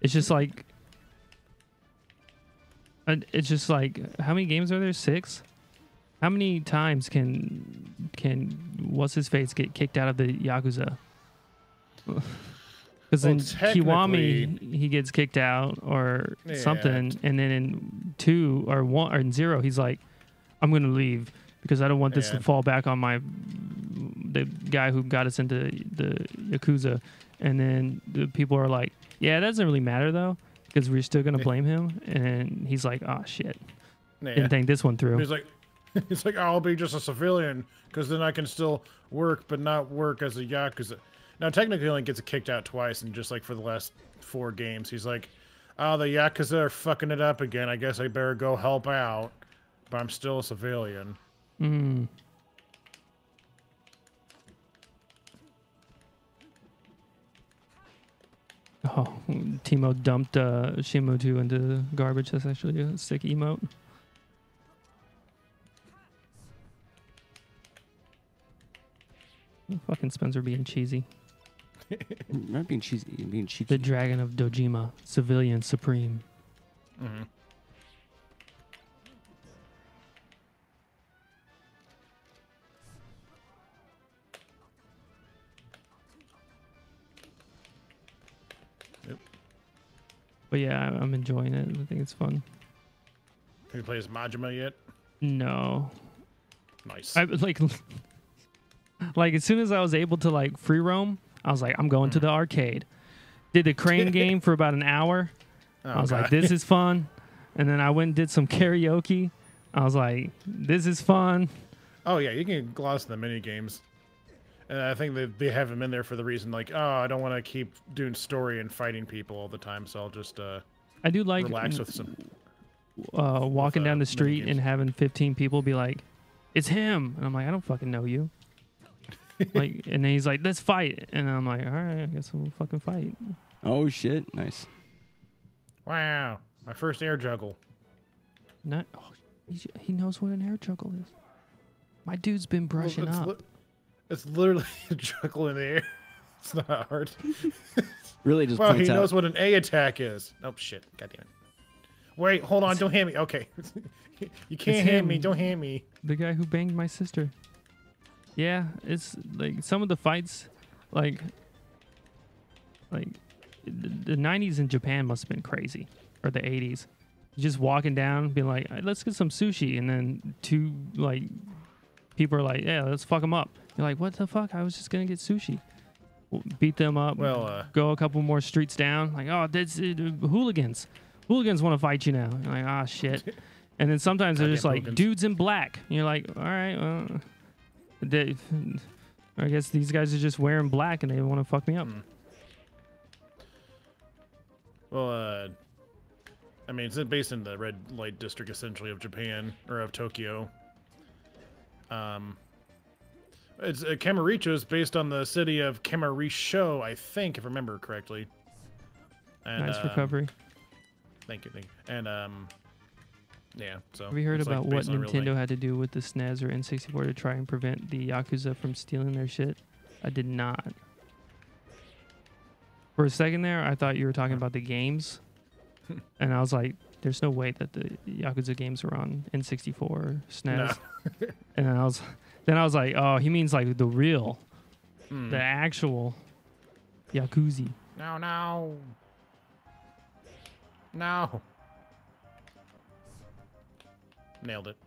It's just like, it's just like, how many games are there? Six. How many times can can what's his face get kicked out of the Yakuza? *laughs* Because Well, in Kiwami he gets kicked out or something, and then in two or one or in zero he's like, I'm gonna leave because I don't want this Yeah. to fall back on my the guy who got us into the yakuza, and then the people are like, "Yeah, it doesn't really matter though, because we're still gonna blame him." And he's like, "Oh shit, Yeah. didn't think this one through." He's like, *laughs* it's like I'll be just a civilian because then I can still work, but not work as a yakuza. Now, technically, he only gets kicked out twice, and just like for the last four games, he's like, "Oh, the yakuza are fucking it up again. I guess I better go help out, but I'm still a civilian." Mm. Oh, Timo dumped uh, Shimo 2 into garbage. That's actually a sick emote. Fucking Spencer being cheesy. *laughs* Not being cheesy, being cheeky. The Dragon of Dojima, Civilian Supreme. hmm But yeah, I- I'm enjoying it. I think it's fun. Have you played as Majima yet? No, Nice. I like, like as soon as I was able to like free roam, I was like, I'm going to the arcade. Did the crane *laughs* game for about an hour. Oh, I was like, this is *laughs* fun. And then I went and did some karaoke. I was like, this is fun. Oh yeah, you can gloss the mini games, and I think they they have them in there for the reason like, oh, I don't want to keep doing story and fighting people all the time, so I'll just uh, I do like relax with some. uh, walking uh, down the street and having 15 people be like, it's him. And I'm like, I don't fucking know you. *laughs* like, and then he's like, let's fight. And I'm like, all right, I guess we'll fucking fight. oh shit, nice. Wow, my first air juggle. Not, oh, he, he knows what an air juggle is. My dude's been Well, brushing it's up. li- it's literally *laughs* a juggle in the air. *laughs* It's not hard. Really just Wow, he out. knows what an A attack is. Oh shit! God damn it! Wait, hold on! Don't hand me. Okay, you can't hand me. Don't hand me. the guy who banged my sister. Yeah, it's like some of the fights, like, like the, the 90s in Japan must have been crazy, or the 80s. Just walking down, being like, "Let's get some sushi," and then two like people are like, "Yeah, let's fuck them up." You're like, "What the fuck? I was just gonna get sushi." Beat them up. Well, uh, go a couple more streets down. Like, oh, that's uh, hooligans. Hooligans want to fight you now. You're like, ah, shit. *laughs* And then sometimes they're just like hooligans. dudes in black. And you're like, all right, well, they, I guess these guys are just wearing black and they want to fuck me up. Hmm. well, uh, I mean, it's based in the red light district, essentially, of Japan or of Tokyo. Um, it's uh, Kamurocho is based on the city of Kamurocho, I think, if I remember correctly. And, nice um, recovery. Thank you, thank you. And um, yeah. So Have you heard it's, like, about what based on a real thing. Nintendo had to do with the SNES or N64 to try and prevent the Yakuza from stealing their shit? I did not. For a second there, I thought you were talking about the games. *laughs* and I was like, there's no way that the Yakuza games are on N64 or SNES. No. *laughs* And then I was then I was like, oh, he means like the real, Hmm. the actual Yakuza. No, no. No. Nailed it.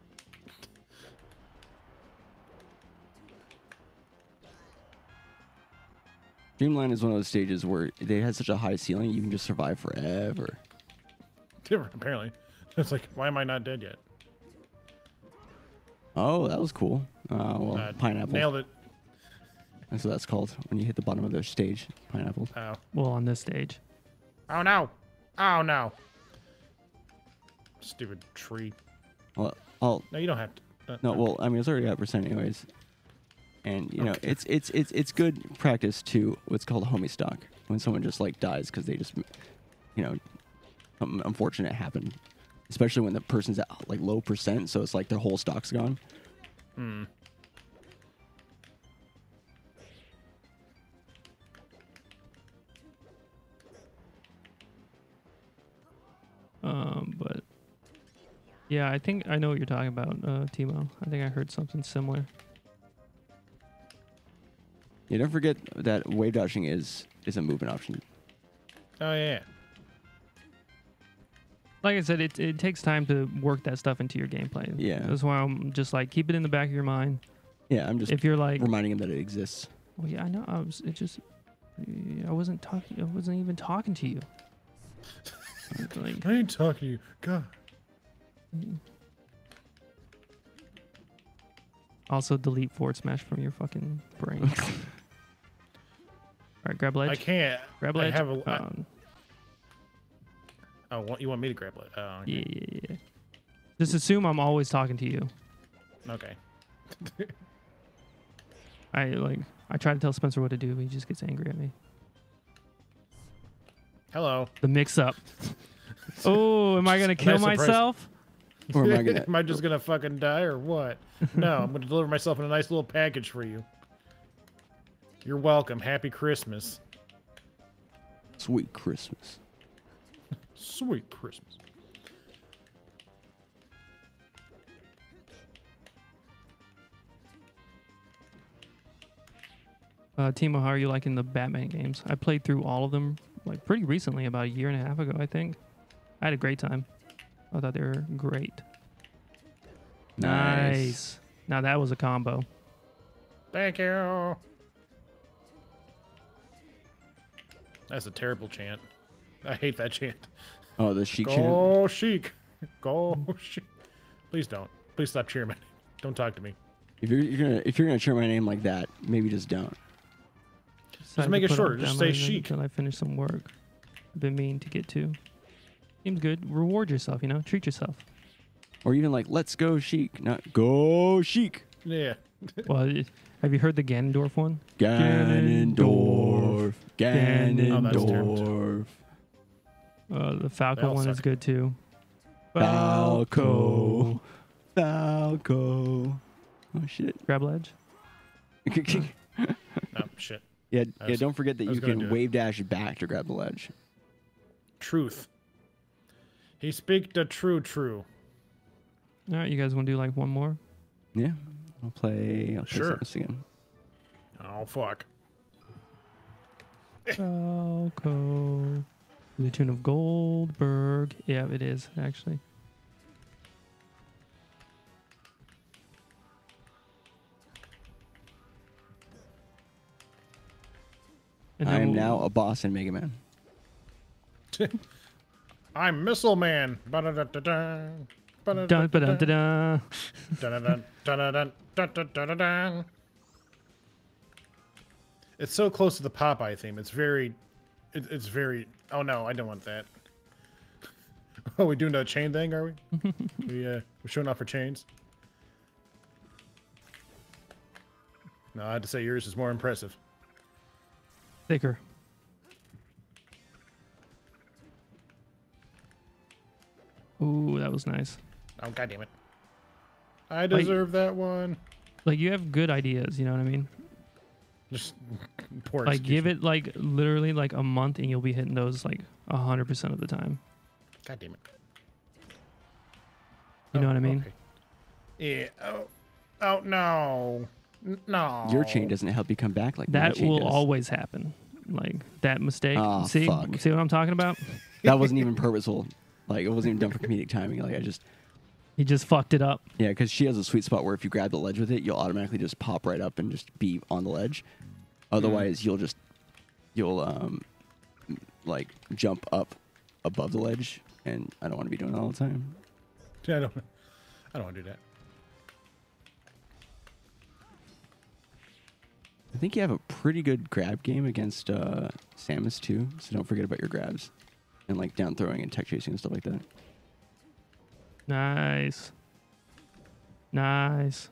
Dreamland is one of those stages where they had such a high ceiling, you can just survive forever. Apparently. *laughs* It's like, why am I not dead yet? Oh, that was cool. Uh, well, Uh, pineapple. Nailed it. That's what that's called when you hit the bottom of the stage. Pineapple. Oh. Well, on this stage. Oh no. Oh no. Stupid tree. Well, oh No, you don't have to. uh, no. Well, I mean, it's already at percent anyways. And you know, Okay. it's it's it's it's good practice to what's called a homie stock when someone just like dies because they just, you know, something unfortunate happened. Especially when the person's at like low percent, so it's like their whole stock's gone. Hmm. Um, but yeah, I think I know what you're talking about, uh, Timo. I think I heard something similar. Yeah, don't forget that wave dodging is is a movement option. Oh yeah. Like I said, it it takes time to work that stuff into your gameplay. Yeah. that's why I'm just like keep it in the back of your mind. Yeah, I'm just If you're like, reminding him that it exists. well, yeah, I know. I was. It just. I wasn't talking. I wasn't even talking to you. *laughs* like, I ain't talking to you. God. Also delete forward smash from your fucking brain. *laughs* All right, grab ledge. I can't. Grab ledge. I have a. Um, oh, what, you want me to grab it? Oh, okay. yeah, yeah, yeah. Just assume I'm always talking to you. Okay. *laughs* I like. I try to tell Spencer what to do. but He just gets angry at me. Hello. The mix-up. *laughs* oh, am I gonna kill Nice surprise. Myself? Or am I *laughs* gonna? Am I just gonna fucking die or what? *laughs* No, I'm gonna deliver myself in a nice little package for you. You're welcome. Happy Christmas. Sweet Christmas. Sweet Christmas. Uh, Timo, how are you liking the Batman games? I played through all of them like pretty recently, about a year and a half ago, I think. I had a great time. I thought they were great. Nice. Now that was a combo. Thank you. That's a terrible chant. I hate that chant. Oh, the Sheik chant. Go Sheik. Go Sheik. Please don't. Please stop cheering me. Don't talk to me. If you're, you're gonna if you're gonna cheer my name like that, maybe just don't. Just make to it put shorter. Just say Sheik. Until I finish some work. I've been meaning to get to. Seems good. Reward yourself, you know? Treat yourself. Or even like, let's go Sheik, not go Sheik. Yeah. *laughs* well, have you heard the Ganondorf one? Ganondorf. Oh, Ganondorf. Uh, the Falco all one is good too. Falco. Falco. Oh shit. Grab ledge. *laughs* Oh shit. yeah, I yeah. Don't forget that you can do it. wave dash back to grab the ledge. Truth. He speak the true true. All right, you guys want to do like one more? Yeah. I'll play. I'll play Sure. Again. Oh fuck. *laughs* Falco. The tune of Goldberg. Yeah, it is actually. I am we'll- now a boss in Mega Man. *laughs* I'm Missile Man. It's so close to the Popeye theme. It's very, it, it's very. Oh no, I don't want that. *laughs* Oh, we doing a chain thing? Are we? *laughs* we uh, we're showing off our chains. No, I had to say yours is more impressive. Thicker. Ooh, that was nice. Oh god damn it! I deserve that one. Like you have good ideas, you know what I mean? Just *laughs* poor. Like give me. it like literally like a month and you'll be hitting those like a hundred percent of the time. God damn it. You know Oh, what I mean? okay. Yeah. Oh. Oh no. No. Your chain doesn't help you come back like my That will does. always happen. Like that mistake. Aw, see, fuck. see what I'm talking about? That wasn't even purposeful. Like it wasn't even done for comedic timing. Like I just He just fucked it up. yeah, because she has a sweet spot where if you grab the ledge with it, you'll automatically just pop right up and just be on the ledge. Otherwise, you'll just you'll um like jump up above the ledge, and I don't want to be doing that all the time. Yeah, I don't. I don't want to do that. I think you have a pretty good grab game against uh, Samus too, so don't forget about your grabs and like down throwing and tech chasing and stuff like that. Nice. Nice.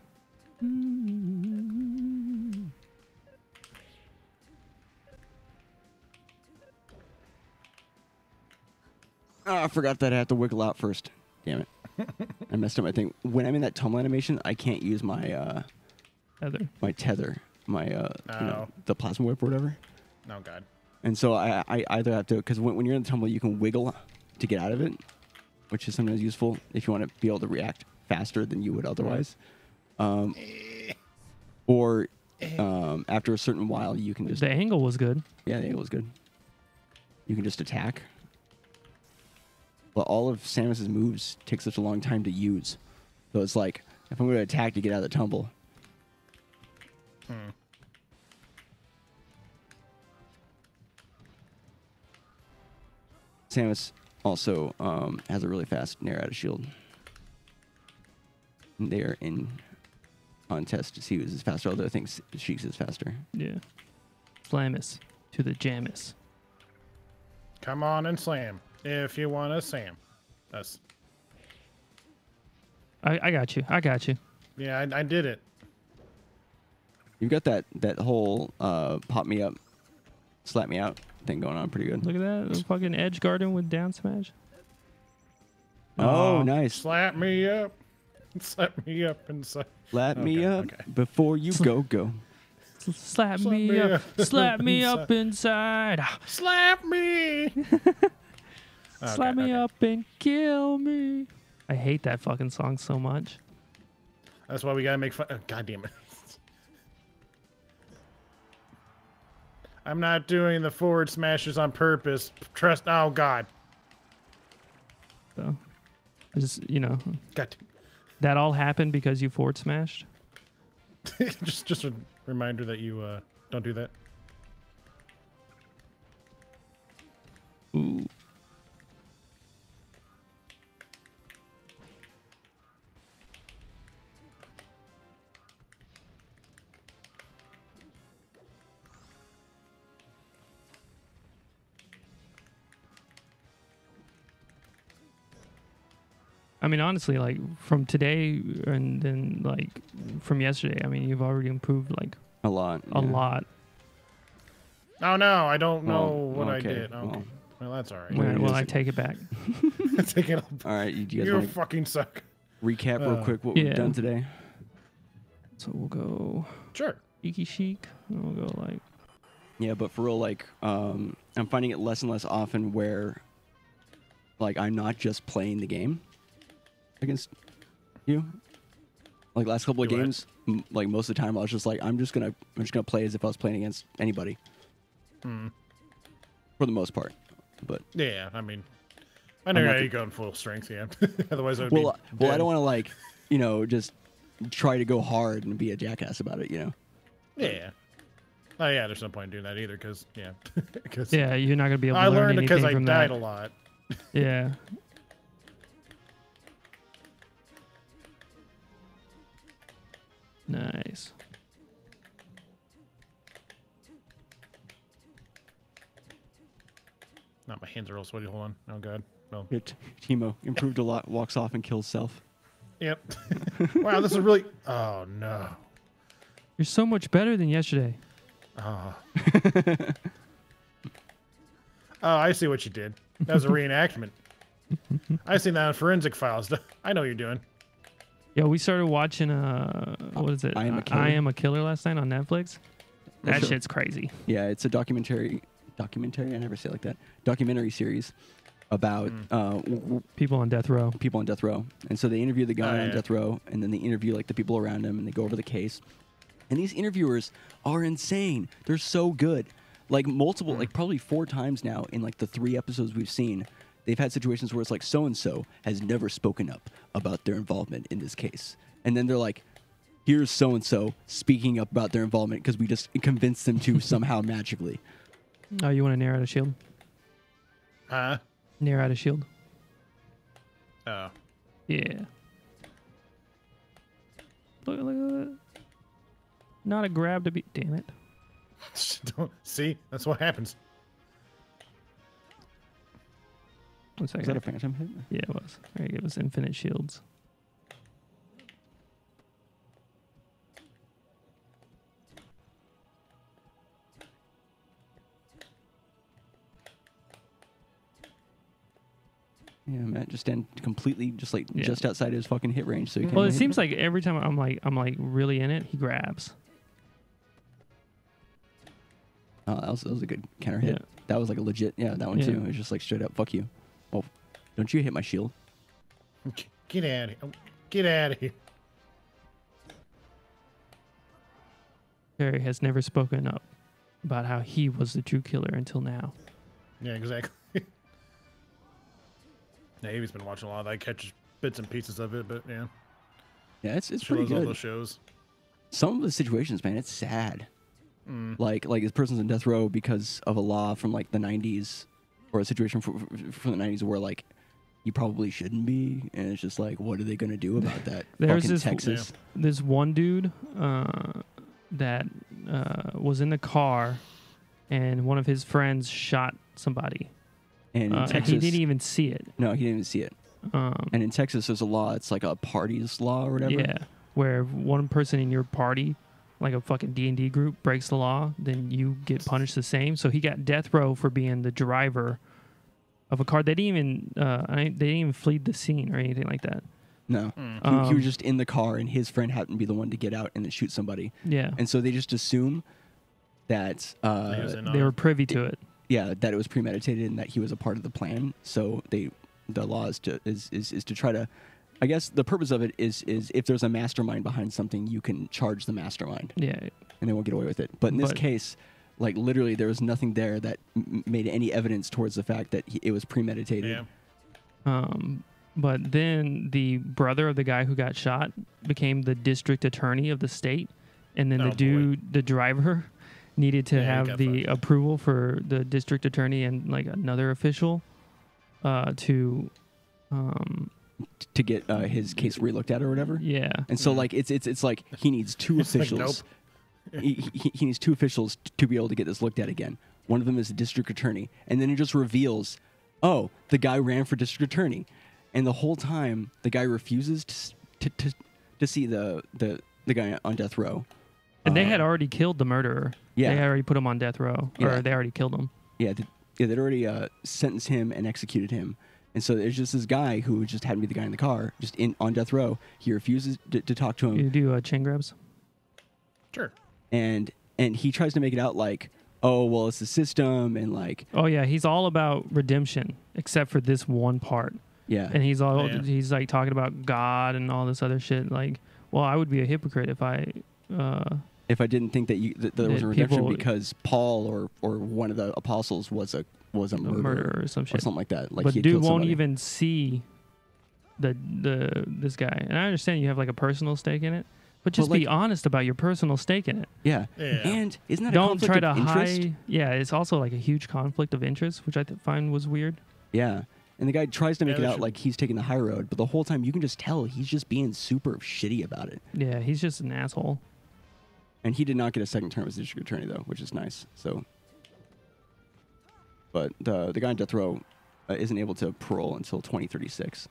Oh, I forgot that I have to wiggle out first. Damn it. *laughs* I messed up my thing. When I'm in that tumble animation, I can't use my uh Heather. my tether, my uh you know, Oh. the plasma whip or whatever. Oh god. And so I, I either have to because when, when you're in the tumble, you can wiggle to get out of it, which is sometimes useful if you want to be able to react faster than you would otherwise. Um, or um, after a certain while, you can just The angle was good. yeah, the angle was good. You can just attack. But all of Samus's moves take such a long time to use, so it's like if I'm going to attack to get out of the tumble, Hmm. Samus also um, has a really fast Nair out of shield. They're in contest to see who's faster, although I think S- Sheik's is faster. Yeah. Slamus to the Jamis. Come on and slam if you want to Sam. Us. I, I got you. I got you. Yeah, I, I did it. You've got that that whole uh, pop me up, slap me out thing going on pretty good. Look at that. Fucking Edgeguarding with down smash. Oh, Aw. nice. Slap me up. Slap me up inside. Slap me Okay, up okay. before you go go. Slap, Slap me, me up. up Slap me up inside. Ah. Slap me. *laughs* Slap me okay. up and kill me. I hate that fucking song so much. That's why we gotta make fun. oh, God damn it. I'm not doing the forward smashes on purpose. Trust. Oh God. So I just, you know, God. that all happened because you forward smashed. *laughs* just, just a reminder that you uh, don't do that. Ooh. I mean, honestly, like from today and then like from yesterday, I mean, you've already improved like A lot. a yeah. lot. Oh no, I don't know Well, what I did. Okay. well, Well, that's all All right. right, well, I take it back. *laughs* Take it. All right, you, do you guys You want to fucking suck. recap real Uh, quick what yeah. we've done today? So we'll go Sure. Iki Chic. We'll go like Yeah, but for real, like, um, I'm finding it less and less often where, like, I'm not just playing the game against you. Like last couple of Do games, m- like most of the time, I was just like, I'm just gonna, I'm just gonna play as if I was playing against anybody. Hmm. For the most part, but Yeah, I mean, I know not how the- you going full strength, yeah. *laughs* Otherwise, I would well, be well, I dead. don't want to like, you know, just try to go hard and be a jackass about it, you know. Yeah. Oh yeah, there's no point in doing that either, because yeah, *laughs* because yeah, you're not gonna be able to I learn learned anything because I from died that. a lot. *laughs* Yeah. Nice. Not my hands are all sweaty. Hold on. Oh god. Well. It, Timo improved a lot, walks off and kills self. Yep. *laughs* wow, this is really. Oh no. You're so much better than yesterday. Oh. *laughs* oh, I see what you did. That was a reenactment. *laughs* I seen that on Forensic Files. I know what you're doing. Yeah, we started watching uh what is it? I Am a Uh, Killer? I Am a Killer last night on Netflix. That Sure. shit's crazy. Yeah, it's a documentary. Documentary? I never say it like that. Documentary series about Hmm. uh, w- w- People on death row. people on death row, and so they interview the guy Oh, on yeah. death row, and then they interview like the people around him, and they go over the case. And these interviewers are insane. They're so good. Like multiple, Hmm. like probably four times now in like the three episodes we've seen, they've had situations where it's like so and so has never spoken up about their involvement in this case, and then they're like, "Here's so and so speaking up about their involvement because we just convinced them to *laughs* somehow magically." Oh, you want to narrow out a shield? Huh? Narrow out a shield. Oh. Yeah. Look, look at that. Not a grab to be. Damn it. *laughs* Don't see. That's what happens. One Is that a phantom hit? Yeah, it was. There, give us infinite shields. Yeah, Matt just stand completely, just like Yeah. just outside his fucking hit range. So you can't Well, it seems him. like every time I'm like I'm like really in it, he grabs. Oh, that was, that was a good counter hit. Yeah. That was like a legit. Yeah, that one Yeah. too. It was just like straight up, fuck you. Well, don't you hit my shield? *laughs* Get out of here. Get out of here. Terry has never spoken up about how he was the true killer until now. Yeah, exactly. Yeah, Amy's been watching a lot of that. I catch bits and pieces of it, but yeah. Yeah, it's it's She pretty loves all good. those shows. Some of the situations, man, it's sad. Mm. Like like this person's in death row because of a law from like the '90s, or a situation from from the '90s where like you probably shouldn't be, and it's just like, what are they gonna do about that? *laughs* There's Fucking this- Texas. This one dude uh, that uh, was in the car, and one of his friends shot somebody, And in uh, and he didn't even see it. no, he didn't even see it. Um, And in Texas, there's a law. It's like a parties law or whatever. Yeah, where one person in your party, like a fucking D and D group, breaks the law, then you get punished the same. So he got death row for being the driver of a car. They didn't even uh, they didn't even flee the scene or anything like that. No, Mm. he, he Um, was just in the car, and his friend happened to be the one to get out and then shoot somebody. Yeah, And so they just assume that, uh, was in on they were privy to it. Yeah, that it was premeditated and that he was a part of the plan. So they, the law is to is, is, is to try to, I guess the purpose of it is is if there's a mastermind behind something, you can charge the mastermind, Yeah, and they won't get away with it. But in this But- case. Like literally, there was nothing there that m- made any evidence towards the fact that he, it was premeditated. Yeah. Um, but then the brother of the guy who got shot became the district attorney of the state, and then Oh, the boy. dude, the driver, needed to Yeah, have the fucked. approval for the district attorney and like another official uh, to, um, to get uh, his case relooked at or whatever. yeah, And so Mhm. like it's it's it's like he needs two It's *laughs* like, officials. he, he, he needs two officials to be able to get this looked at again. One of them is the district attorney, and then it just reveals, oh, the guy ran for district attorney, and the whole time the guy refuses to to to, to see the, the the guy on death row. and they had Uh, already killed the murderer. Yeah. they already put him on death row, Yeah. or they already killed him. yeah. The, yeah, they'd already uh, sentenced him and executed him. And so there's just this guy who just happened to be the guy in the car, just in on death row. He refuses to, to talk to him, You do uh, chain grabs. Sure. and and he tries to make it out like, oh well, it's the system, and like, Oh yeah, he's all about redemption, except for this one part. yeah, And he's all Yeah. he's like talking about God and all this other shit. Like, well, I would be a hypocrite if I. Uh, if I didn't think that you that there was a redemption people- because Paul or or one of the apostles was a was a a murderer, murderer or some or something like that. Like but he had dude won't somebody. even see the the this guy. And I understand you have like a personal stake in it, but just be like- honest about your personal stake in it. Yeah. Yeah. And isn't that Don't conflict try to of hide. Yeah, it's also like a huge conflict of interest, which I th- find was weird. Yeah. And the guy tries to Yeah, make it out should- like he's taking the high road, but the whole time you can just tell he's just being super shitty about it. Yeah, he's just an asshole. And he did not get a second term as district attorney though, which is nice. So, but the the guy on death row uh, isn't able to parole until 2036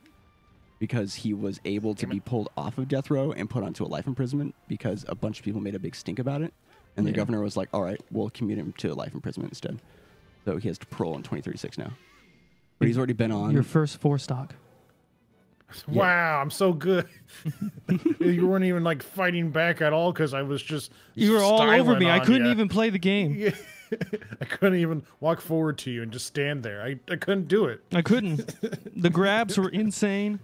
because he was able to it. be pulled off of death row and put onto a life imprisonment because a bunch of people made a big stink about it, and the Yeah. governor was like, "All right, we'll commute him to life imprisonment instead." So he has to parole in 2036 now. But he's already been on. Your first four stock. Yeah. Wow, I'm so good. *laughs* you weren't even like fighting back at all because I was just. You were all over me. I couldn't ya. even play the game. *laughs* Yeah. I couldn't even walk forward to you and just stand there. I, I couldn't do it. I couldn't. *laughs* the grabs were insane.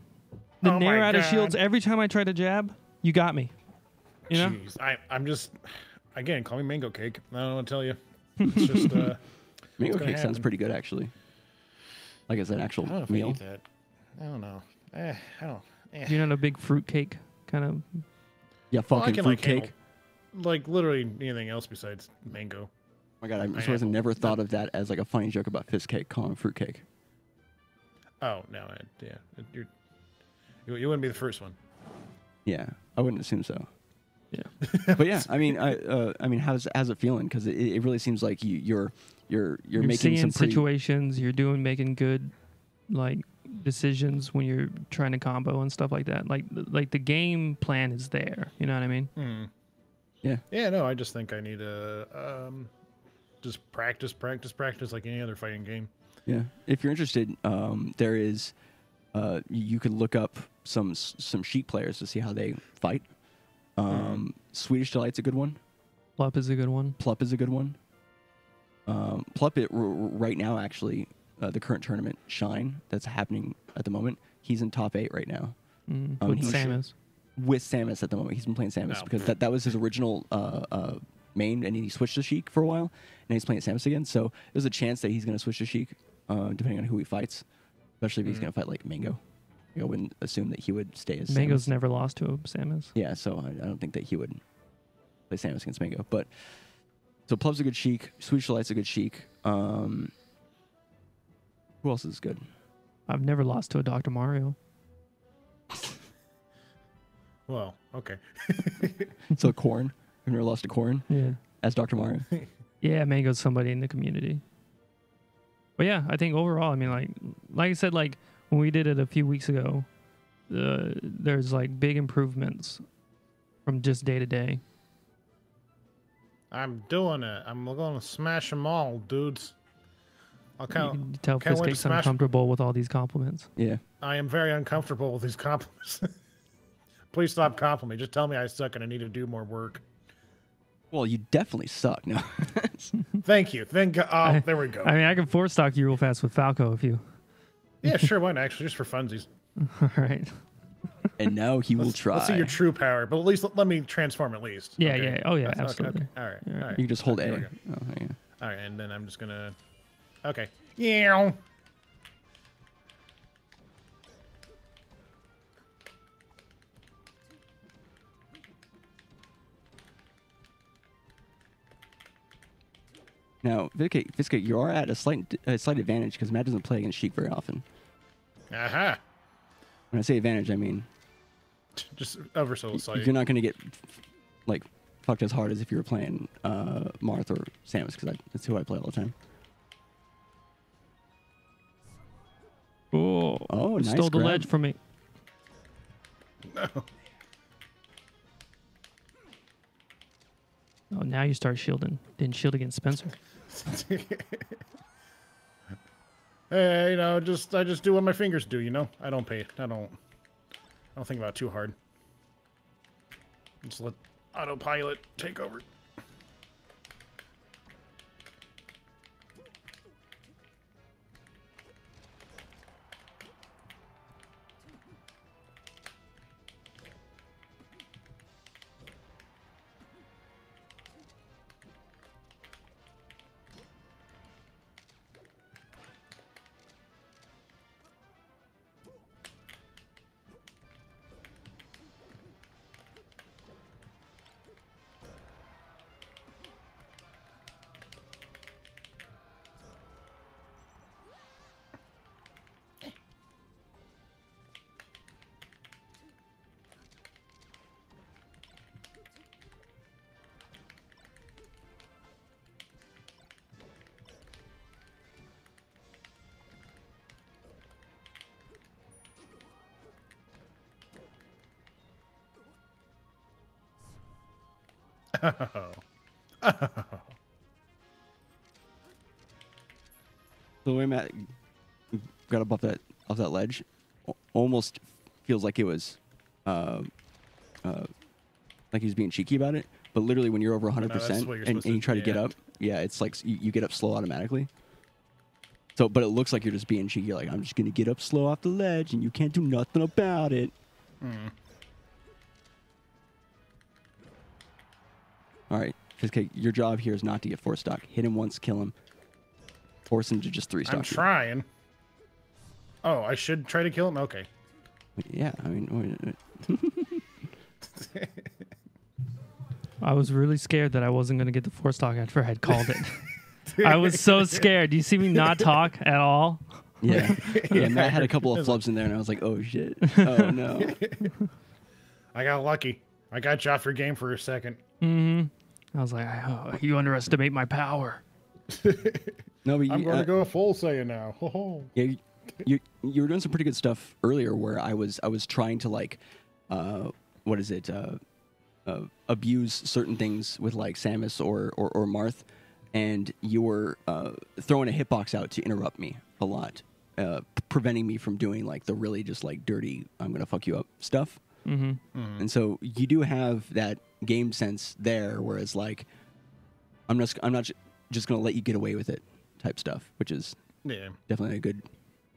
The Oh nair out of shields. Every time I tried to jab, you got me. You know. Jeez, I, I'm just. Again, call me mango cake. I don't know what to tell you. It's just. uh Mango gonna cake sounds pretty good actually. Like it's an actual I don't know if I meal. eat that. I don't know. Eh, I don't. Eh. You're not a big fruit cake kind of. Yeah, Well, I fucking can, fruit like, handle- cake. Like literally anything else besides mango. Oh my god, I just pineapple. wasn't never thought of that as like a funny joke about fist cake, calling it fruit cake. Oh no, I, yeah, you're, you you wouldn't be the first one. Yeah, I wouldn't assume so. Yeah. *laughs* but yeah, I mean, I, uh, I mean, how's how's it feeling? Because it, it really seems like you, you're you're you're, You're making seeing some pretty. situations. You're doing making good, like decisions when you're trying to combo and stuff like that. Like like the game plan is there. You know what I mean? Hmm. Yeah. Yeah, no, I just think I need to um, just practice, practice, practice like any other fighting game. Yeah, if you're interested, um, there is. Uh, you could look up some some Sheik players to see how they fight. Um, Swedish Delight's a good one. Plup is a good one. Plup is a good one. Um, Plup it r- r- right now actually uh, the current tournament Shine that's happening at the moment. He's in top eight right now Mm, Oh, with. Samus. with Samus at the moment. He's been playing Samus Oh. because that, that was his original uh, uh, main, and he switched to Sheik for a while, and he's playing Samus again. So there's a chance that he's going to switch to Sheik, uh, depending on who he fights, especially if he's Mhm. going to fight like Mango. I wouldn't assume that he would stay as Mango's Samus. never lost to a Samus. Yeah, so I, I don't think that he would play Samus against Mango. But so Plup's a good Sheik, Swedish Delight's a good Sheik. Um, who else is good? I've never lost to a Dr. Mario. *laughs* Well, okay. *laughs* So Corn. I've never lost to Corn Yeah. as Dr. Mario. *laughs* Yeah, Mango's somebody in the community. But yeah, I think overall, I mean, like, like I said, like when we did it a few weeks ago, uh, there's like big improvements from just day to day. I'm doing it. I'm going to smash them all, dudes. I'll You count. can tell can't wait to uncomfortable with all these compliments. Yeah. I am very uncomfortable with these compliments. *laughs* Please stop complimenting. Just tell me I suck and I need to do more work. Well, you definitely suck. No. *laughs* Thank you. Thank God. Oh, uh, there we go. I mean, I can force stock you real fast with Falco if you. yeah, sure. Why not? Actually, just for funsies. *laughs* All right. and now he will Let's, try. let's see your true power, but at least let, let me transform at least. Yeah, Okay. yeah. Oh, yeah, That's- absolutely. okay. All right. Yeah. All right. you can just hold Here A. Oh, yeah. All right, and then I'm just gonna. Okay. Yeah. Now, Visca, Visca, you are at a slight a slight advantage because Matt doesn't play against Sheik very often. Aha. When I say advantage, I mean *laughs* Just ever so y- slight. you're not going to get like fucked as hard as if you were playing uh, Marth or Samus because that's who I play all the time. Oh, Oh, nice stole the ledge from me. No. Oh, now you start shielding. Didn't shield against Spencer. *laughs* hey, you know, just I just do what my fingers do. You know, I don't pay. I don't. I don't think about it too hard. Just let autopilot take over. The way Matt got up off that off that ledge almost feels like it was, uh, uh, like he was being cheeky about it. But literally, when you're over 100 that's percent and, and you try to get yeah. up, yeah, it's like you, you get up slow automatically. So, but it looks like you're just being cheeky. Like I'm just gonna get up slow off the ledge, and you can't do nothing about it. All because your job here is not to get four stock. Hit him once, kill him. Force him to just three stock. I'm you. trying. Oh, I should try to kill him. Okay. Yeah, I mean, wait, wait. *laughs* I was really scared that I wasn't going to get the four stock after I had called it. *laughs* I was so scared. Do you see me not talk at all? yeah, *laughs* yeah. Matt had a couple of flubs in there, and I was like, oh shit, oh no. I got lucky. I got you off your game for a second. Mm-hmm. I was like, oh, you underestimate my power. *laughs* No, but you, I'm going uh, to go full Saiyan now. Ho *laughs* ho. Yeah, you, you you were doing some pretty good stuff earlier, where I was I was trying to like, uh, what is it, uh, uh, abuse certain things with like Samus or or, or Marth, and you were uh, throwing a hitbox out to interrupt me a lot, uh, preventing me from doing like the really just like dirty I'm gonna fuck you up stuff. Mm-hmm. And so you do have that game sense there, whereas like, I'm just I'm not just gonna let you get away with it type stuff, which is Yeah. definitely a good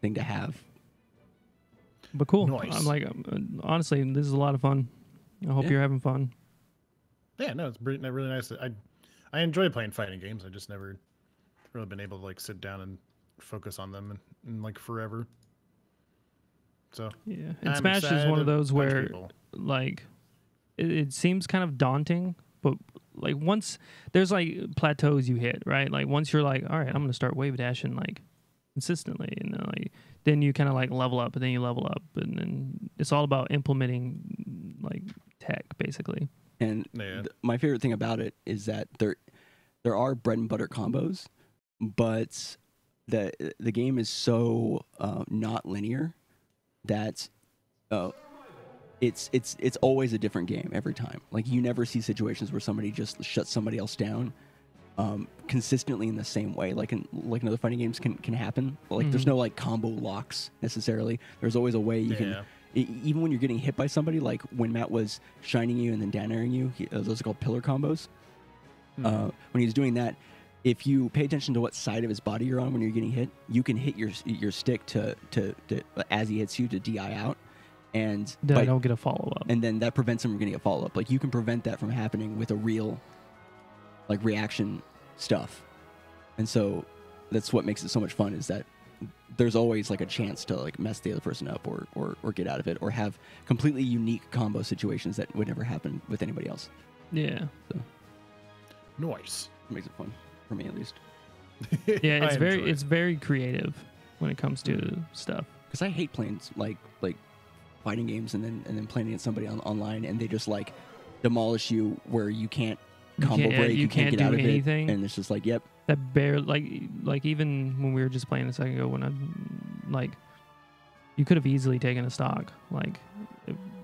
thing to have. But cool. Nice. I'm like, uh, honestly, this is a lot of fun. I hope Yeah. you're having fun. Yeah, no, it's really, really nice. I I enjoy playing fighting games. I just never really been able to like sit down and focus on them and, in like forever. So Yeah. And I'm Smash is one of those where, people. like, it, it seems kind of daunting, but like once there's like plateaus you hit, right? Like once you're like, all right, I'm gonna start wave dashing like consistently, and then like then you kind of like level up, and then you level up, and then it's all about implementing like tech basically. And Yeah. th- my favorite thing about it is that there there are bread and butter combos, but the the game is so uh, not linear that uh, it's it's it's always a different game every time. Like you never see situations where somebody just shuts somebody else down um, consistently in the same way. Like in like in other fighting games can can happen. Like there's Mhm. no like combo locks necessarily. There's always a way you can Yeah. E- even when you're getting hit by somebody, like when Matt was shining you and then down airing you, he, those are called pillar combos. Hmm. Uh, when he's doing that, if you pay attention to what side of his body you're on when you're getting hit, you can hit your your stick to to, to as he hits you to di out, and Then I don't get a follow up. and then that prevents him from getting a follow up. Like you can prevent that from happening with a real, like reaction stuff, and so that's what makes it so much fun. Is that there's always like a chance to like mess the other person up or or, or get out of it or have completely unique combo situations that would never happen with anybody else. Yeah. Nice. It makes it fun for me at least. *laughs* Yeah, it's very it. it's very creative when it comes to stuff. because I hate playing like like fighting games and then and then playing against somebody on, online and they just like demolish you where you can't You combo can't- break, you can't, can't get out do of anything. it, and it's just like, yep, That bare like like even when we were just playing a second ago when I like you could have easily taken a stock like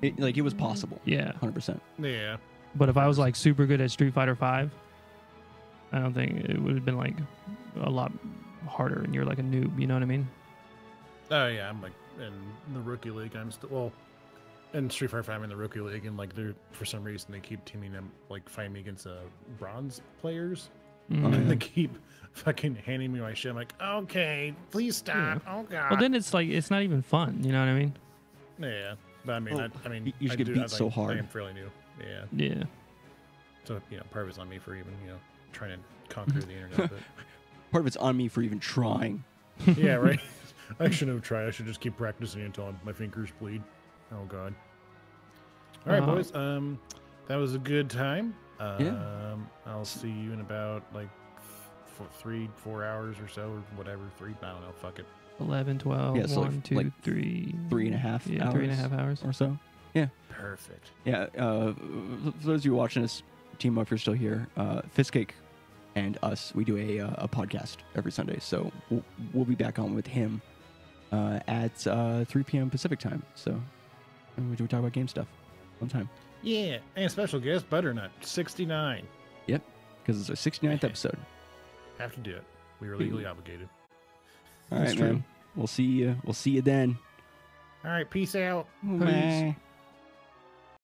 it, like it was possible, yeah. hundred percent. Yeah. But if I was like super good at Street Fighter Five, I don't think it would have been like a lot harder and you're like a noob. You know what I mean? Oh yeah, I'm like in the rookie league. I'm still well in Street Fighter Five. I'm in the rookie league, and like they're for some reason they keep teaming them like fighting me against uh, bronze players, Mhm. Oh, yeah. and they keep fucking handing me my shit. I'm like, okay, please stop. Oh god. Well, then it's like it's not even fun. You know what I mean? yeah, but I mean, Well, I, I mean, you- you just I get do- beat I, so hard. I am fairly new. Yeah, Yeah. so you know, part of it's on me for even you know trying to conquer the internet. *laughs* Part of it's on me for even trying. *laughs* Yeah, right. *laughs* I shouldn't have tried. I should just keep practicing until my fingers bleed. Oh god. All right, Uh, boys. Um, that was a good time. Um, Yeah. I'll see you in about like f- three, four hours or so, or whatever. Three. I don't know. Fuck it. 11, 12, Yeah, so like- 2, like 3. three and a half Yeah, three and a hours. half hours. or so. Yeah. Perfect. Yeah, uh, for those of you watching us, team up if you're still here, uh, Fistcake and us, we do a, uh, a podcast every Sunday. So we'll, we'll be back on with him uh, at uh, 3 p.m. Pacific time. So we, we talk about game stuff one time Yeah, and special guest Butternut, sixty-nine. Yep, because it's our 69th episode. Have to do it. We are legally obligated. All That's right, true. man. We'll see you. We'll see you then. All right. Peace out. Peace. Bye.